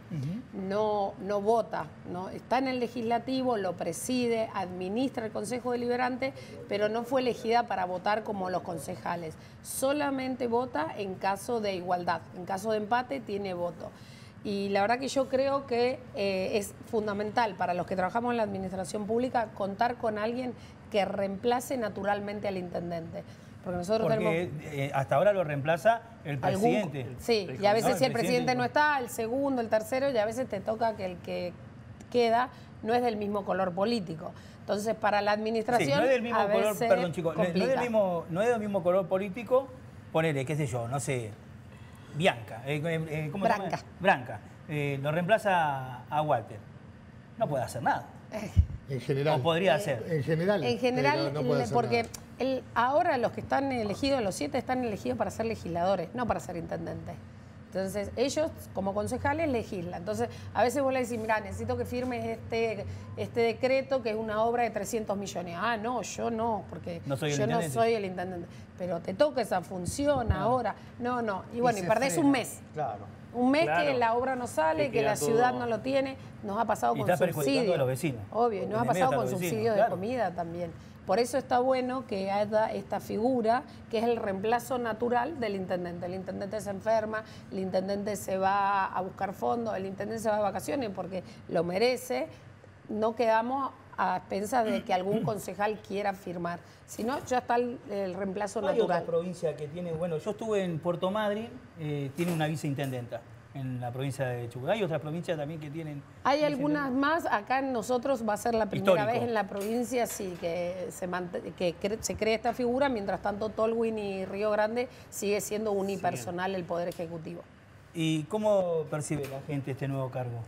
no, no vota, ¿no? está en el legislativo, lo preside, administra el Consejo Deliberante, pero no fue elegida para votar como los concejales. Solamente vota en caso de igualdad, en caso de empate tiene voto. Y la verdad que yo creo que eh, es fundamental para los que trabajamos en la administración pública contar con alguien que reemplace naturalmente al intendente. Porque nosotros Porque tenemos eh, hasta ahora lo reemplaza el algún- presidente. Sí, y a veces si el presidente presidente no está, el segundo, el tercero, y a veces te toca que el que queda no es del mismo color político. Entonces, para la Sí, administración. no es del mismo color, perdón chicos, no es del mismo, no es del mismo color político, ponele, qué sé yo, no sé, Bianca, eh, eh, eh, ¿cómo se llama? Branca. Branca, eh, lo reemplaza a Walter. No puede hacer nada. En general. O podría hacer. En general. En general, no porque el- ahora los que están elegidos, los siete están elegidos para ser legisladores, no para ser intendentes. Entonces, ellos como concejales legislan. Entonces, a veces vos le decís, mira, necesito que firmes este, este decreto que es una obra de 300 millones. Ah, no, yo no, porque No soy el yo no soy el intendente. Pero te toca esa función ahora. No, no. Y bueno, y, perdés frena. un mes. Claro. Un mes que la obra no sale, que la ciudad no lo tiene, nos ha pasado Y con está perjudicando subsidio. a los vecinos. Obvio, y nos ha pasado con los vecinos, subsidio de comida también. Por eso está bueno que haya esta figura que es el reemplazo natural del intendente. El intendente se enferma, el intendente se va a buscar fondos, el intendente se va de vacaciones porque lo merece. No quedamos a expensas de que algún concejal quiera firmar, sino ya está el, el reemplazo Hay otra natural. provincia que tiene, bueno, yo estuve en Puerto Madryn, eh, tiene una viceintendenta en la provincia de Chubut. Hay otras provincias también que tienen. Hay algunas más, acá en nosotros va a ser la primera Histórico. vez en la provincia sí, que, se, que cre- se crea esta figura, mientras tanto Tolwyn y Río Grande sigue siendo unipersonal el Poder Ejecutivo. ¿Y cómo percibe la gente este nuevo cargo?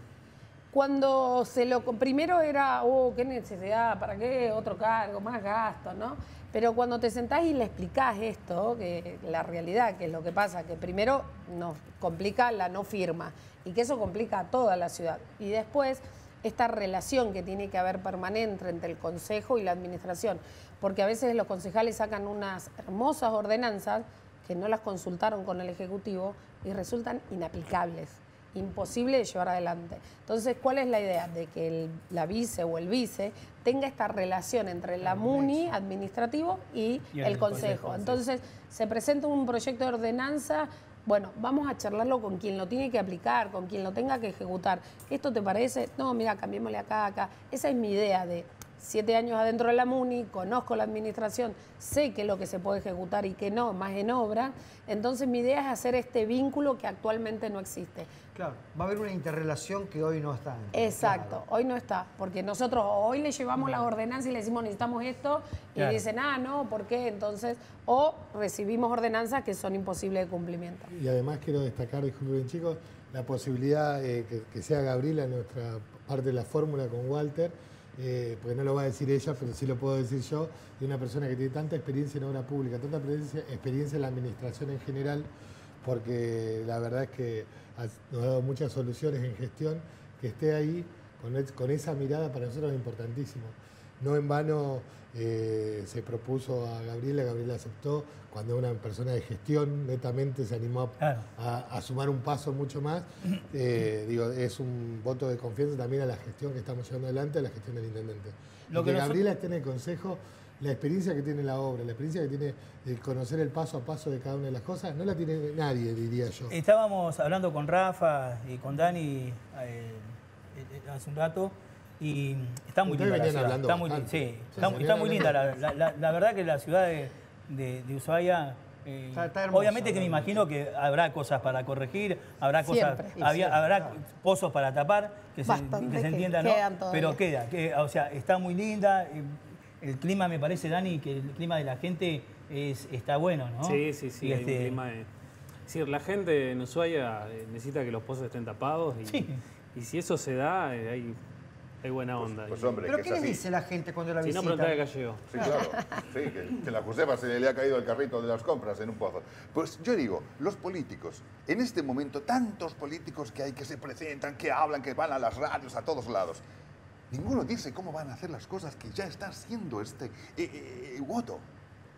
Cuando se lo... Primero era, oh, qué necesidad, ¿para qué otro cargo, más gasto, no? Pero cuando te sentás y le explicás esto, que la realidad, que es lo que pasa, que primero nos complica la no firma y que eso complica a toda la ciudad. Y después esta relación que tiene que haber permanente entre el Consejo y la Administración, porque a veces los concejales sacan unas hermosas ordenanzas que no las consultaron con el Ejecutivo y resultan inaplicables imposible de llevar adelante. Entonces, ¿cuál es la idea? De que el- la vice o el vice tenga esta relación entre la MUNI administrativo y, Y el, el consejo. consejo, sí. Entonces, se presenta un proyecto de ordenanza, bueno, vamos a charlarlo con quien lo tiene que aplicar, con quien lo tenga que ejecutar. ¿Esto te parece? No, mira, cambiémosle acá, acá. Esa es mi idea de siete años adentro de la MUNI, conozco la administración, sé qué es lo que se puede ejecutar y qué no, más en obra. Entonces mi idea es hacer este vínculo que actualmente no existe. Claro, va a haber una interrelación que hoy no está. Exacto, hoy no está, porque nosotros hoy le llevamos las ordenanzas y le decimos necesitamos esto y Claro. dicen, ah, no, ¿por qué? Entonces, o recibimos ordenanzas que son imposibles de cumplimiento. Y además quiero destacar, disculpen chicos, la posibilidad eh, que, que sea Gabriela nuestra parte de la fórmula con Walter, eh, porque no lo va a decir ella, pero sí lo puedo decir yo, de una persona que tiene tanta experiencia en obra pública, tanta experiencia, en la administración en general, porque la verdad es que nos ha dado muchas soluciones en gestión, que esté ahí con, con esa mirada para nosotros es importantísimo. No en vano eh, se propuso a Gabriela, Gabriela aceptó, cuando una persona de gestión netamente se animó a, Claro. a- a sumar un paso mucho más. Eh, digo, es un voto de confianza también a la gestión que estamos llevando adelante, a la gestión del intendente. Lo que que, nosotros- Gabriela esté en el consejo, la experiencia que tiene la obra, la experiencia que tiene de conocer el paso a paso de cada una de las cosas, no la tiene nadie, diría yo. Estábamos hablando con Rafa y con Dani eh, hace un rato y está muy Ustedes linda la ciudad. Está muy, sí, Sí, está, sí, está muy linda. La, la- verdad que la ciudad de, de- de Ushuaia eh, Está- está hermoso, obviamente que me imagino que habrá cosas para corregir, habrá cosas, Siempre. había- siempre, habrá claro. pozos para tapar, que se, que se que entienda, ¿no? Pero queda, que, o sea, está muy linda. eh, El clima me parece, Dani, que el clima de la gente es, está bueno, ¿no? Sí, sí, sí. Un este, clima de- Es decir, la gente en Ushuaia eh, necesita que los pozos estén tapados y, Sí. y si eso se da, hay, hay buena onda. Pues Y- hombre, ¿Pero qué así. dice la gente cuando la si no, visita? preguntale a Gallego. Sí, claro. Sí, que, que la Josefa se le ha caído el carrito de las compras en un pozo. Pues yo digo, los políticos, en este momento, tantos políticos que hay que se presentan, que hablan, que van a las radios, a todos lados. Ninguno dice cómo van a hacer las cosas que ya está haciendo este eh, eh, Woto.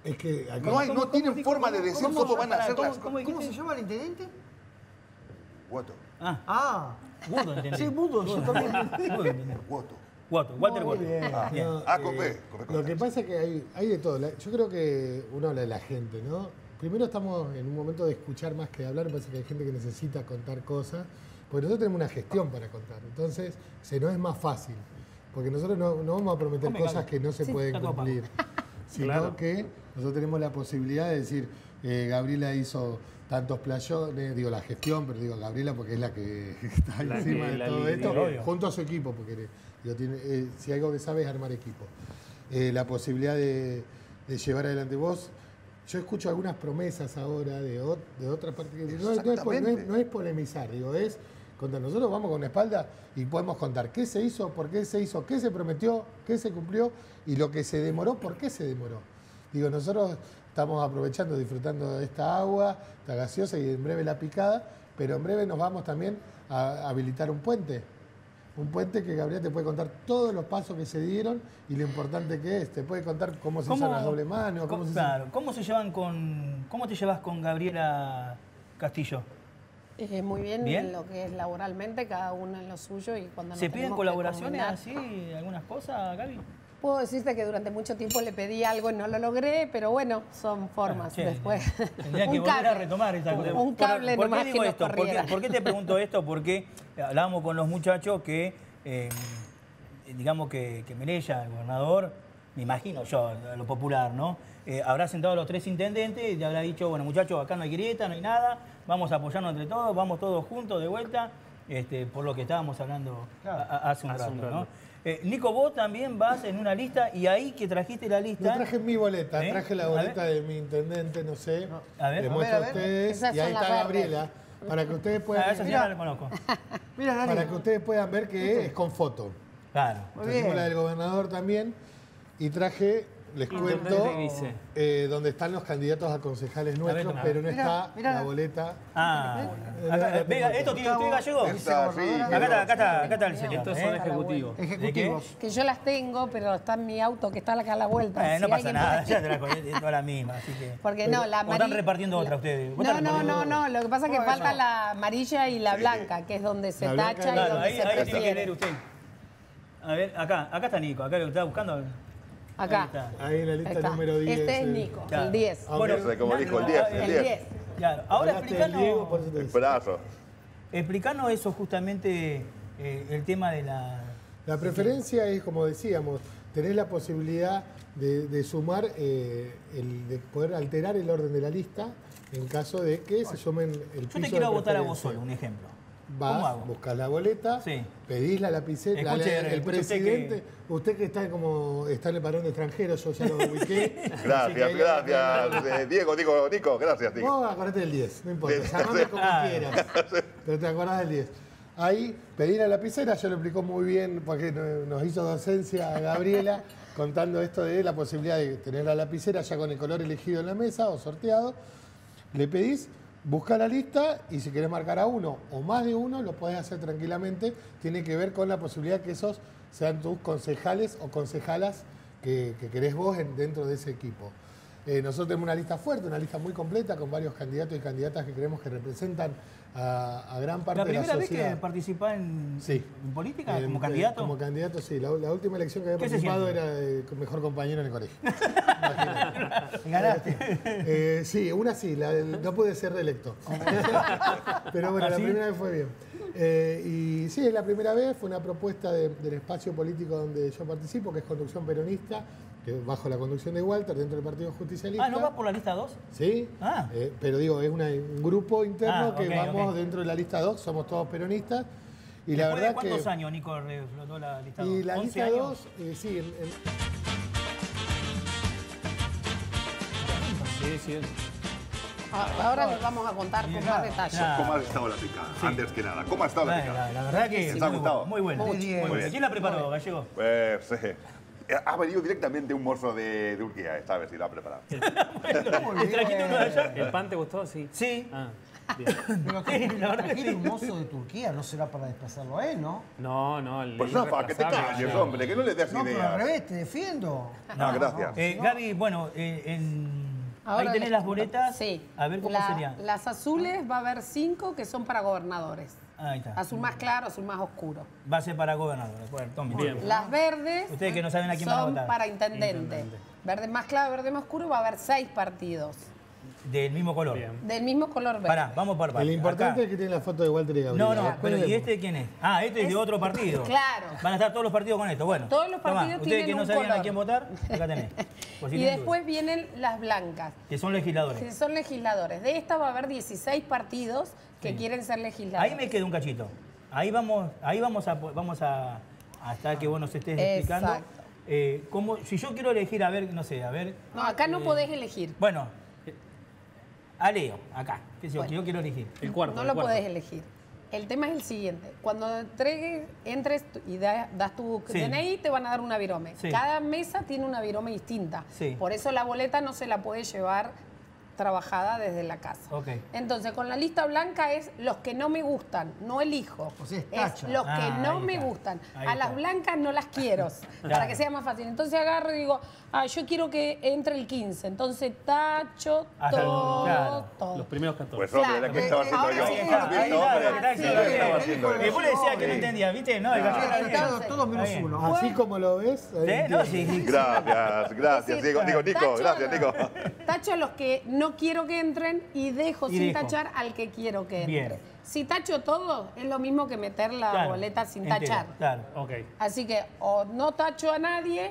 Es que No, hay, ¿Cómo- no tienen forma de ¿Cómo- decir cómo van a hacer ¿Cómo- las cosas. ¿Cómo se llama el intendente? Woto, Ah, Ah, Woto, entendí. sí, mudo, yo también. Woto, entendí. Woto. Woto, Walter Muy Woto. bien. Ah, Bien. Ah, con B, con B Lo que pasa es que hay, hay de todo. Yo creo que uno habla de la gente, ¿no? Primero estamos en un momento de escuchar más que de hablar. Me parece que hay gente que necesita contar cosas. Porque nosotros tenemos una gestión para contar. Entonces, se nos es más fácil. Porque nosotros no, no vamos a prometer cosas que no se Sí, pueden cumplir. Sino Claro. que nosotros tenemos la posibilidad de decir, eh, Gabriela hizo tantos playones, digo la gestión, pero digo Gabriela porque es la que está La encima que de todo esto, Obvio. junto a su equipo, porque digo, tiene, eh, si algo que sabe es armar equipo. Eh, la posibilidad de, de llevar adelante vos. Yo escucho algunas promesas ahora de, ot- de otra parte. que- No, no es, no es- no es polemizar, digo, es contar. Nosotros vamos con la espalda y podemos contar qué se hizo, por qué se hizo, qué se prometió, qué se cumplió y lo que se demoró, por qué se demoró. Digo, nosotros estamos aprovechando, disfrutando de esta agua, esta gaseosa y en breve la picada, pero en breve nos vamos también a habilitar un puente. Un puente que Gabriel te puede contar todos los pasos que se dieron y lo importante que es. Te puede contar cómo se usan las doble manos, cómo cómo- se claro, ¿cómo se llevan con. ¿Cómo te llevas con Gabriela Castillo? Eh, muy bien, Bien. en lo que es laboralmente, cada uno en lo suyo y cuando nos ¿Se piden colaboraciones así, algunas cosas, Gaby? Puedo decirte que durante mucho tiempo le pedí algo y no lo logré, pero bueno, son formas. Che, Después, Tendría que un volver cable. a retomar esa cosa. Un cable ¿Por, por nomás qué digo que nos esto? ¿Por qué, por qué te pregunto esto? Porque hablábamos con los muchachos que, eh, digamos que, que el gobernador, me imagino yo, a lo popular, ¿no? Eh, habrá sentado a los tres intendentes y le habrá dicho, bueno, muchachos, acá no hay grieta, no hay nada, vamos a apoyarnos entre todos, vamos todos juntos de vuelta, este, por lo que estábamos hablando Claro. a- a- hace un rato, un ¿no? Eh, Nico, vos también vas en una lista y ahí que trajiste la lista... No traje mi boleta, ¿Eh? traje la A boleta ver. de mi intendente, no sé. A ver. Les A muestro a ver, a ver. ustedes. Esas Y ahí está verdes. Gabriela. Para que ustedes Ah, puedan, la conozco. Mira, para que ustedes puedan ver que es con foto. Claro. Muy Trajimos bien. la del gobernador también. Y traje, les cuento, eh, donde están los candidatos a concejales nuestros, pero no está mira. la boleta. Ah, Eh, acá, eh, eh, ¿esto tiene usted gallego? Esta, sí, Acá está, acá está, acá está el señor. Estos ¿eh? son ejecutivos. Ejecutivos. Que yo las tengo, pero está en mi auto que está acá a la vuelta. Eh, no Si pasa nada, ya te la conté, toda la misma, así que... Porque no, la ¿O están amarilla. repartiendo otra ustedes? ¿Vos No, no, no, no. Lo que pasa es que Bueno. falta la amarilla y la blanca, que es donde se tacha y donde ahí, se ahí tiene que prefiere. leer usted. A ver, acá, acá está Nico, acá lo está buscando. Acá. Ahí en la lista número 10. Este es eh. Nico, Claro. el 10. Ah, Bueno, como na- dijo el no, 10, eh, el El 10. 10. Claro, ahora del Diego, explicanos, eso explicanos eso justamente, eh, el tema de la... La preferencia es, como decíamos, tener la posibilidad de, de sumar, eh, el, de poder alterar el orden de la lista en caso de que se sumen el piso Yo te de quiero votar a vos solo, un ejemplo. Vas, buscas la boleta, Sí. pedís la lapicera, la- el usted presidente, usted que... está como está en el parón de extranjero, yo ya lo ubiqué. Gracias, gracias. eh, Diego, digo, Nico, gracias, Nico. Vos acordate del 10, no importa, llamame como quieras, pero te acordás del 10. Ahí pedí la lapicera, ya lo explicó muy bien porque no- nos hizo docencia a Gabriela contando esto de la posibilidad de tener la lapicera ya con el color elegido en la mesa o sorteado. Le pedís, busca la lista y si querés marcar a uno o más de uno, lo podés hacer tranquilamente. Tiene que ver con la posibilidad que esos sean tus concejales o concejalas que, que querés vos en- dentro de ese equipo. Eh, nosotros tenemos una lista fuerte, una lista muy completa con varios candidatos y candidatas que creemos que representan a, a gran parte ¿La de la primera vez sociedad. que participás en, Sí. en política Eh, como eh, candidato? Como candidato, sí. La, la última elección que había ¿Qué se participado era de mejor compañero en el colegio. Ganaste. Eh, sí, una sí, la no pude ser reelecto. Pero bueno, ¿Ah, la sí? primera vez fue bien. Eh, y sí, es la primera vez, fue una propuesta de- del espacio político donde yo participo, que es Conducción Peronista, que bajo la conducción de Walter dentro del Partido Justicialista. Ah, ¿no va por la lista 2? Sí, Ah. eh, pero digo, es una- un grupo interno Ah, que vamos dentro de la lista 2, somos todos peronistas. Y la ¿Después de verdad cuántos que. años, Nico, reflotó la lista 2? Y la 11 lista años. 2, eh, sí, en- en- Sí, sí. Ah, Ahora les vamos a contar con más detalle. Claro. ¿Cómo ha estado la picada? Antes que nada, ¿cómo ha estado la picada? la- la verdad que ¿Les ha muy gustado? muy buena. Muy Muy bien. ¿Quién la preparó, Gallego? Pues eh, ha venido directamente un mozo de Turquía, esta vez, y lo ha preparado. Muy ¿Te trajiste uno de allá? ¿El pan te gustó? Sí. Sí. Ah, bien. Pero Sí, la verdad que un mozo de Turquía, no será para desplazarlo a él, ¿no? No, no. el Pues Rafa, que te calles, no. hombre, que no le des No, pero al ideas. revés, te defiendo. No, gracias. Eh, Gaby, bueno, eh, en... Ahora ahí tenés las boletas. Sí. A ver cómo La- serían. Las azules va a haber cinco que son para gobernadores. Ahí está. Azul más claro, azul más oscuro. Va a ser para gobernador. Bueno, tomen. Bien. Las verdes Ustedes que no saben a quién van a son votar. para intendente. Verde más claro, verde más oscuro va a haber seis partidos. Del mismo color. Bien. Del mismo color verde. Pará, vamos por partes. el importante Acá. es que tiene la foto de Walter y Gabriel. No, no, pero ¿y este quién es? Ah, este es de otro partido. Claro. Van a estar todos los partidos con esto. Bueno. Todos los tomá, partidos Ustedes que tienen no un sabían a quién votar, acá tenés. Por si Y tienen después vienen las blancas. Que son legisladores. que son legisladores. De estas va a haber 16 partidos que quieren ser legisladores. Ahí me queda un cachito. Ahí vamos, ahí vamos a vamos a, a estar que vos nos estés explicando. Exacto. Eh, cómo- si yo quiero elegir, a ver, no sé, a ver. No, acá no eh, podés elegir. Bueno, a Leo, acá. qué yo, Bueno. que yo quiero elegir. El cuarto. no el lo cuarto. podés elegir. El tema es el siguiente. Cuando entregues, entres y da- das tu Sí. DNI, te van a dar una virome. Sí. Cada mesa tiene una virome distinta. Sí. Por eso la boleta no se la puede llevar trabajada desde la casa. Entonces, con la lista blanca es los que no me gustan, no elijo. O sea, es los que Ah, no me está. gustan. Ahí a las blancas no las quiero, para que sea más fácil. Entonces agarro y digo, ah, yo quiero que entre el 15. Entonces tacho Hasta el- todo, claro. todo. Los primeros 14. Pues hombre, Claro. era que estaba haciendo Ahora yo. vos le decías que no entendía, ¿viste? No, Todos menos uno. Así como lo ves. No, sí. Gracias, gracias. Digo, digo, Nico, gracias, Nico. Tacho a los que no quiero que entren y dejo Y sin dejo. tachar al que quiero que entre. Bien. Si tacho todo, es lo mismo que meter la Claro, boleta sin entero, tachar. Claro. Ok. Así que o no tacho a nadie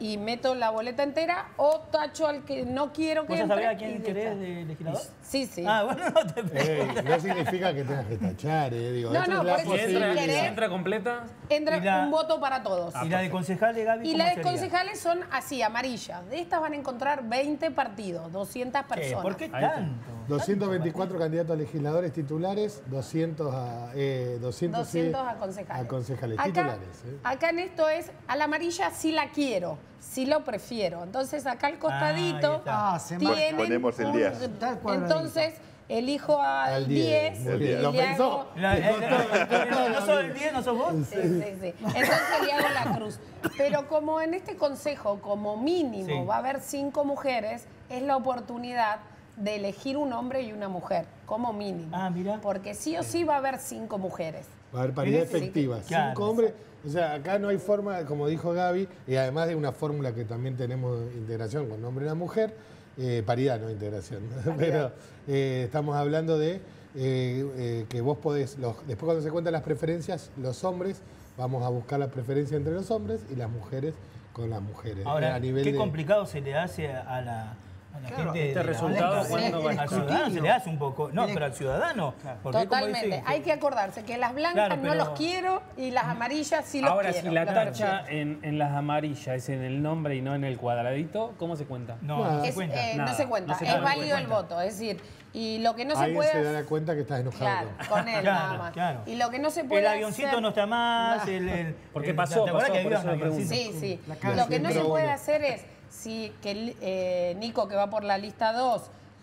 y meto la boleta entera o tacho al que no quiero que ¿Vos entre. sabés a y quién querés de legislador? Sí, sí. Ah, bueno, no te Ey, no significa que tengas que tachar, eh. Digo, No, no, es la por eso, si Si entra completa, Entra la- un voto para todos. ¿Y la de concejales, Gaby? Y las de concejales son así, amarillas. De estas van a encontrar 20 partidos, 200 Eh, personas. ¿Por qué Ahí está. tanto? 224 candidatos a legisladores titulares, 200 a, eh, 200, sí, 200 a concejales. a concejales Acá, titulares. eh. acá en esto es, a la amarilla sí la quiero, sí lo prefiero. Entonces acá al costadito. Ah, se tienen Ponemos el un- 10. Tal cuadradito. Entonces elijo al Al 10. 10. Muy El bien. diez. ¿Lo y le pensó? eh, ¿No no sos el 10, no sos vos? Sí, sí, sí. Entonces le hago la cruz. Pero como en este consejo, como mínimo, Sí. va a haber cinco mujeres, es la oportunidad de elegir un hombre y una mujer, como mínimo. Ah, mira. Porque sí o sí va a haber cinco mujeres. Va a haber paridad efectiva. Cinco hombres. O sea, acá no hay forma, como dijo Gaby, y además de una fórmula que también tenemos integración con hombre y una mujer, eh, paridad, no integración. Pero eh, estamos hablando de eh, eh, que vos podés, los- después cuando se cuentan las preferencias, los hombres, vamos a buscar la preferencia entre los hombres y las mujeres con las mujeres. Ahora, a nivel qué de- complicado se le hace a la, a la Claro, gente de este resultado, banca. ¿cuándo va a Al ciudadano se le hace un poco. No, pero al ciudadano. porque como Totalmente. dice- Hay que acordarse que las blancas Claro, no los quiero y las amarillas sí los ahora quiero. si la tacha en, en las amarillas es en el nombre y no en el cuadradito, ¿cómo se cuenta? No, no Nada. se Es, cuenta. eh, no se cuenta, no se es cuenta. válido el voto. Es decir, y lo que no se puede se dará cuenta que estás enojado. Claro, con- él Claro, nada más. claro. Y lo que no se puede el avioncito hacer- no está más. No. El, el- Porque el- pasó, ¿te pasó, que había un avioncito? Sí, sí. Lo que no se puede hacer es, si que eh, Nico que va por la lista 2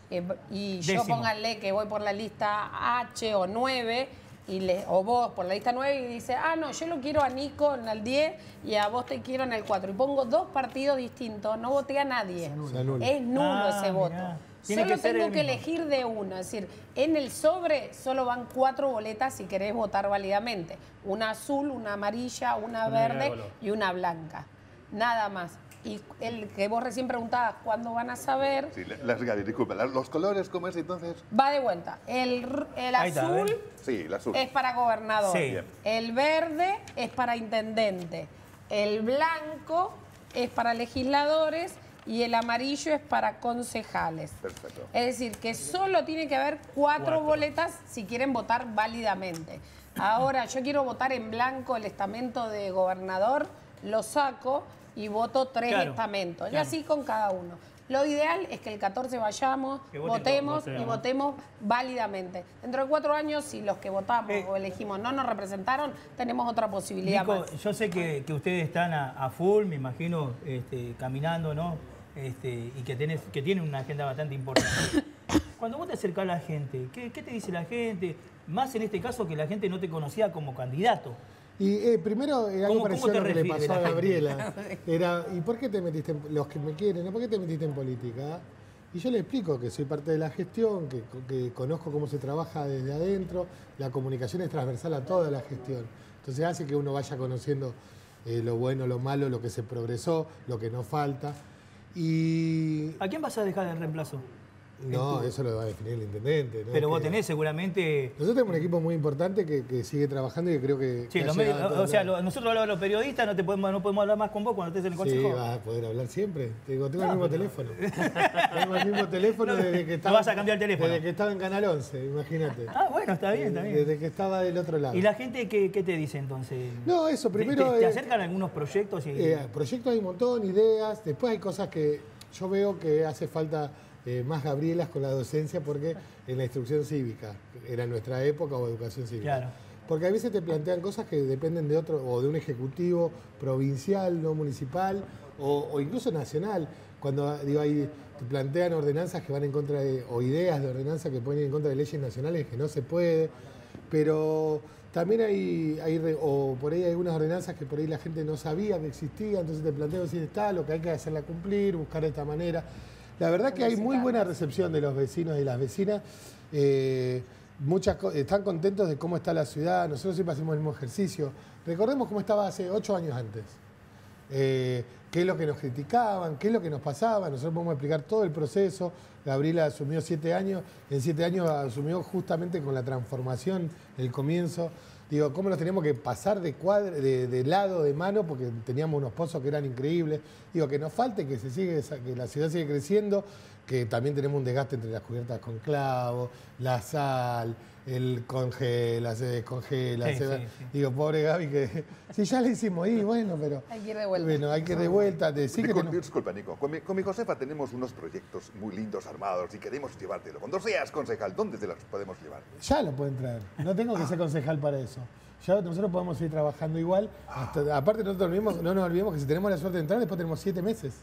eh, y yo Décimo. pónganle que voy por la lista H o 9 y le, o vos por la lista 9 y dice, ah, no, yo lo quiero a Nico en el 10 y a vos te quiero en el 4. Y pongo dos partidos distintos, no voté a nadie. Es nulo Ah, ese voto. mirá. Tiene Solo que tengo el que mismo. elegir de uno. Es decir, en el sobre solo van cuatro boletas si querés votar válidamente. Una azul, una amarilla, una verde y una blanca. Nada más. Y el que vos recién preguntabas cuándo van a saber, Sí, las Gaby, disculpa. ¿Los colores cómo es entonces? va de vuelta. El, el está, Sí, azul. es para gobernador. Sí. El verde es para intendente. El blanco es para legisladores y el amarillo es para concejales. Perfecto. Es decir, que solo tiene que haber cuatro, boletas si quieren votar válidamente. Ahora, yo quiero votar en blanco el estamento de gobernador, lo saco y voto tres Claro, estamentos. Y así con cada uno. Lo ideal es que el 14 vayamos, Que votemos y votemos. votemos válidamente. Dentro de cuatro años, si los que votamos Eh. o elegimos no nos representaron, tenemos otra posibilidad Nico, más. yo sé que, que ustedes están a, a full, me imagino, este, caminando, ¿no? Este, y que, tenés, que tienen una agenda bastante importante. Cuando vos te acercás a la gente, ¿qué, qué te dice la gente? Más en este caso que la gente no te conocía como candidato. Y eh, primero, eh, algo ¿Cómo- parecido a lo que le pasó a? Gabriela. Era, ¿y por qué te metiste, en, los que me quieren. ¿por qué te metiste en política? Y yo le explico que soy parte de la gestión, que, que conozco cómo se trabaja desde adentro, la comunicación es transversal a toda la gestión. Entonces hace que uno vaya conociendo eh, lo bueno, lo malo, lo que se progresó, lo que no falta. Y ¿A quién vas a dejar de reemplazo? No, eso lo va a definir el intendente. ¿no? Pero vos Que- tenés seguramente... Nosotros tenemos un equipo muy importante que, que sigue trabajando y que creo que. Sí, a todos o sea, lo- nosotros hablamos los periodistas, no, te podemos, no podemos hablar más con vos cuando estés en el Sí, consejo. vas a poder hablar siempre. Te digo, tengo el mismo teléfono. tengo el mismo teléfono No, desde que no estaba. vas a cambiar el teléfono. Desde que estaba en Canal 11, imagínate. Ah, bueno, está bien, está bien. Desde que estaba del otro lado. ¿Y la gente qué, qué te dice entonces? No, eso, ¿Te- primero, ¿Te, te acercan algunos proyectos? Y... Eh, proyectos hay un montón, ideas. Después hay cosas que yo veo que hace falta eh, más Gabrielas con la docencia porque en la instrucción cívica, era nuestra época o educación cívica. Claro. Porque a veces te plantean cosas que dependen de otro, o de un ejecutivo provincial, no municipal, o, o incluso nacional. Cuando digo, ahí te plantean ordenanzas que van en contra de, o ideas de ordenanzas que ponen en contra de leyes nacionales que no se puede. Pero también hay, hay o por ahí hay algunas ordenanzas que por ahí la gente no sabía que existían, entonces te planteo si está, lo que hay que hacerla cumplir, buscar de esta manera. La verdad que hay muy buena recepción de los vecinos y las vecinas. Eh, muchas están contentos de cómo está la ciudad. Nosotros siempre hacemos el mismo ejercicio. Recordemos cómo estaba hace ocho años antes. Eh, qué es lo que nos criticaban, qué es lo que nos pasaba. Nosotros podemos explicar todo el proceso. Gabriela asumió siete años. En siete años asumió justamente con la transformación, el comienzo. Digo, cómo nos teníamos que pasar de, de lado, de mano, porque teníamos unos pozos que eran increíbles. Digo, que nos falte, que, se sigue, que la ciudad sigue creciendo, que también tenemos un desgaste entre las cubiertas con clavo, la sal, el congela, se descongela. Sí, se va- sí, sí. Digo, pobre Gaby, que si ya le hicimos ahí, bueno, pero... Hay que ir de vuelta. Bueno, hay que ir de vuelta, decir Discul- Disculpa, Nico. Con mi, con mi Josefa tenemos unos proyectos muy lindos armados y queremos llevártelo. Cuando seas concejal, ¿dónde te los podemos llevar? Ya lo pueden traer. No tengo que ser concejal para eso. Ya nosotros podemos seguir trabajando igual. hasta- aparte, nosotros no nos olvidemos que si tenemos la suerte de entrar, después tenemos siete meses.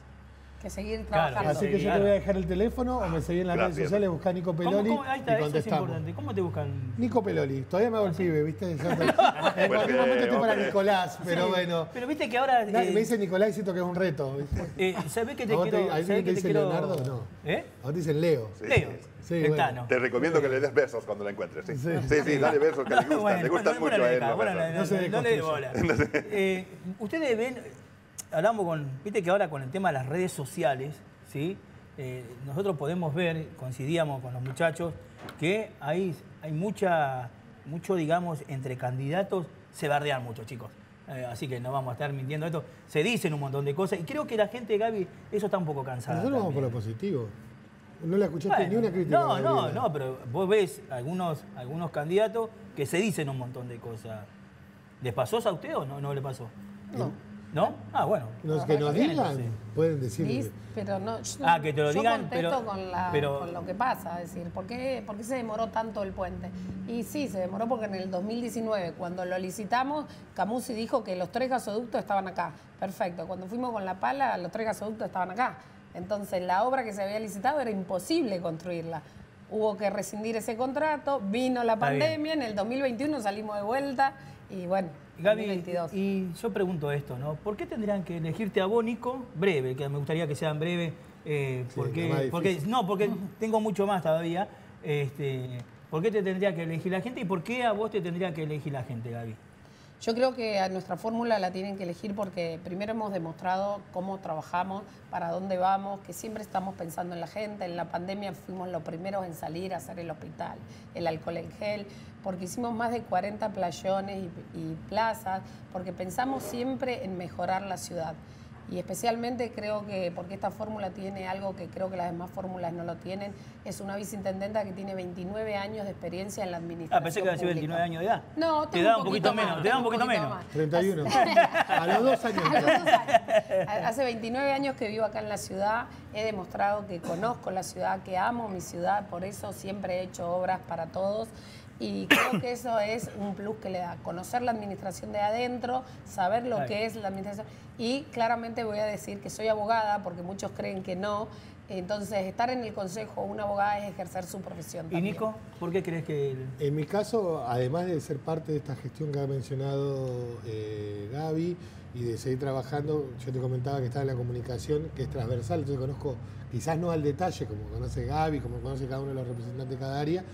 Que seguir Claro, trabajando. Así que yo te voy a dejar el teléfono o me seguí en las Gracias. redes sociales, busca Nico ¿Cómo- Peloli cómo- ahí está, y eso es contestamos. importante. ¿Cómo te buscan? Nico Peloli. Todavía me hago el pibe, ¿viste? En cualquier momento estoy para hombre. Nicolás, pero Sí, bueno. Pero viste que ahora... Nadie eh, me dice Nicolás y siento que es un reto. ¿viste? eh, ¿Sabés que te ¿A vos te- quiero...? a alguien ¿sabés te que quiero... Leonardo o no? ¿Eh? Ahora te dicen Leo. Sí. Leo. Sí, Ventano. Te recomiendo que le des besos cuando la encuentres. Sí, sí, Sí. sí, dale besos que le gustan. Bueno, le gustan bueno, mucho bueno, a él. acá, los bueno, besos. no, No se no, no le dé bola. Eh, ustedes ven, hablamos con, viste que ahora con el tema de las redes sociales, ¿sí? Eh, nosotros podemos ver, coincidíamos con los muchachos, que hay, hay mucha, mucho, digamos, entre candidatos, se bardean mucho, chicos. Eh, así que no vamos a estar mintiendo esto. Se dicen un montón de cosas y creo que la gente, Gaby, eso está un poco cansada. Nosotros vamos por lo positivo. No le escuchaste Bueno, ni una crítica. No, no, no, pero vos ves algunos, algunos candidatos que se dicen un montón de cosas. ¿Les pasó eso a usted o no, no le pasó? No. ¿No? Ah, bueno. Los que nos Bien, digan, pueden decir. Pero no, yo, Ah, que te lo yo digan, contesto pero- con, la- pero- con lo que pasa, es decir, ¿por qué, ¿por qué se demoró tanto el puente? Y sí, se demoró porque en el 2019, cuando lo licitamos, Camusi dijo que los tres gasoductos estaban acá. Perfecto, cuando fuimos con la pala, los tres gasoductos estaban acá. Entonces, la obra que se había licitado era imposible construirla. Hubo que rescindir ese contrato, vino la Está bien. pandemia, en el 2021 salimos de vuelta y bueno, Gaby, 2022. y yo pregunto esto, ¿no? ¿Por qué tendrían que elegirte a vos, Nico? Breve, que me gustaría que sean breve. eh, Sí, porque, más porque, no, porque tengo mucho más todavía. Este, ¿Por qué te tendría que elegir la gente y por qué a vos te tendría que elegir la gente, Gaby? Yo creo que a nuestra fórmula la tienen que elegir porque primero hemos demostrado cómo trabajamos, para dónde vamos, que siempre estamos pensando en la gente. En la pandemia fuimos los primeros en salir a hacer el hospital, el alcohol en gel, porque hicimos más de 40 playones y, y plazas, porque pensamos siempre en mejorar la ciudad. Y especialmente creo que, porque esta fórmula tiene algo que creo que las demás fórmulas no lo tienen, es una viceintendenta que tiene 29 años de experiencia en la administración Ah, pensé que iba a decir pública. 29 años de edad. No, te da un poquito menos, te da un poquito menos. más. 31. A los dos años. A los dos años. Hace 29 años que vivo acá en la ciudad, he demostrado que conozco la ciudad, que amo mi ciudad, por eso siempre he hecho obras para todos. Y creo que eso es un plus que le da, conocer la administración de adentro, saber lo que es la administración. Y claramente voy a decir que soy abogada, porque muchos creen que no. Entonces, estar en el consejo una abogada es ejercer su profesión. ¿Y también. Nico? ¿Por qué crees que el- En mi caso, además de ser parte de esta gestión que ha mencionado eh, Gaby y de seguir trabajando, yo te comentaba que estaba en la comunicación, que es transversal, entonces conozco quizás no al detalle, como conoce Gaby, como conoce cada uno de los representantes de cada área,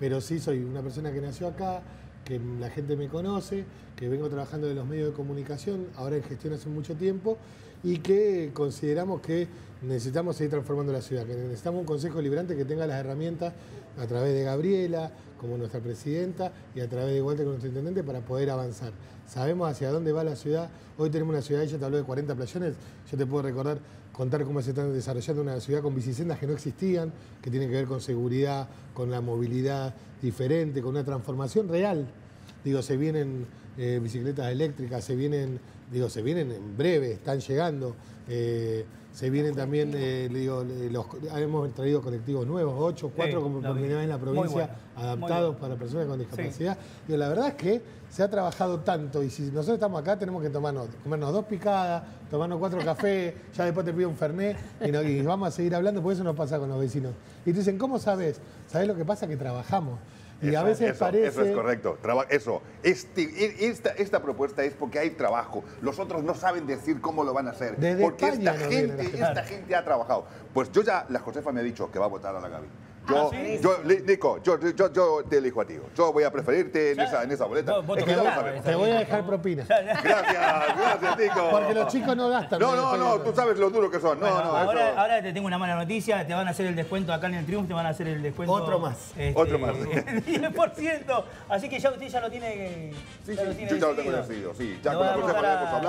pero sí soy una persona que nació acá, que la gente me conoce, que vengo trabajando en los medios de comunicación, ahora en gestión hace mucho tiempo, y que consideramos que necesitamos seguir transformando la ciudad, que necesitamos un Consejo Deliberante que tenga las herramientas a través de Gabriela, como nuestra presidenta, y a través de Walter, como nuestro intendente, para poder avanzar. Sabemos hacia dónde va la ciudad. Hoy tenemos una ciudad, ella te habló de 40 playones, yo te puedo recordar, contar cómo se está desarrollando una ciudad con bicisendas que no existían, que tiene que ver con seguridad, con la movilidad diferente, con una transformación real. Digo, se vienen eh, bicicletas eléctricas, se vienen, digo, se vienen en breve, están llegando. eh, se vienen también, eh, digo, los, hemos traído colectivos nuevos, ocho, cuatro Sí, como lo por vi. primera vez en la provincia, bueno, adaptados para personas con discapacidad. Digo, la verdad es que se ha trabajado tanto y si nosotros estamos acá tenemos que tomarnos, comernos dos picadas, tomarnos cuatro cafés, ya después te pido un fernet y, no- y vamos a seguir hablando, porque eso nos pasa con los vecinos. Y te dicen, ¿cómo sabes? ¿Sabes lo que pasa? Que trabajamos. Y a Eso, veces eso, parece... Eso es correcto. Traba- eso. Este- e- esta, esta propuesta es porque hay trabajo. Los otros no saben decir cómo lo van a hacer. Desde porque España esta la gente. esta gente ha trabajado. Pues yo ya, la Josefa me ha dicho que va a votar a la Gaby. Yo, Ah, ¿sí? yo, Nico, yo, yo, yo te elijo a ti. Yo voy a preferirte en, esa, en esa boleta. Es que. Te voy a dejar propina. Gracias, gracias, Nico. Porque los chicos no gastan. No, no, no, tú sabes lo duro que son. No, Bueno, no, ahora, eso- ahora te tengo una mala noticia, te van a hacer el descuento acá en el Triunfo, te van a hacer el descuento. Otro más. este, Otro más. El 10%. Así que ya usted ya lo tiene. Sí, ya lo sí, tiene yo ya lo tengo decidido. sí. Ya Lo con la va a Josefa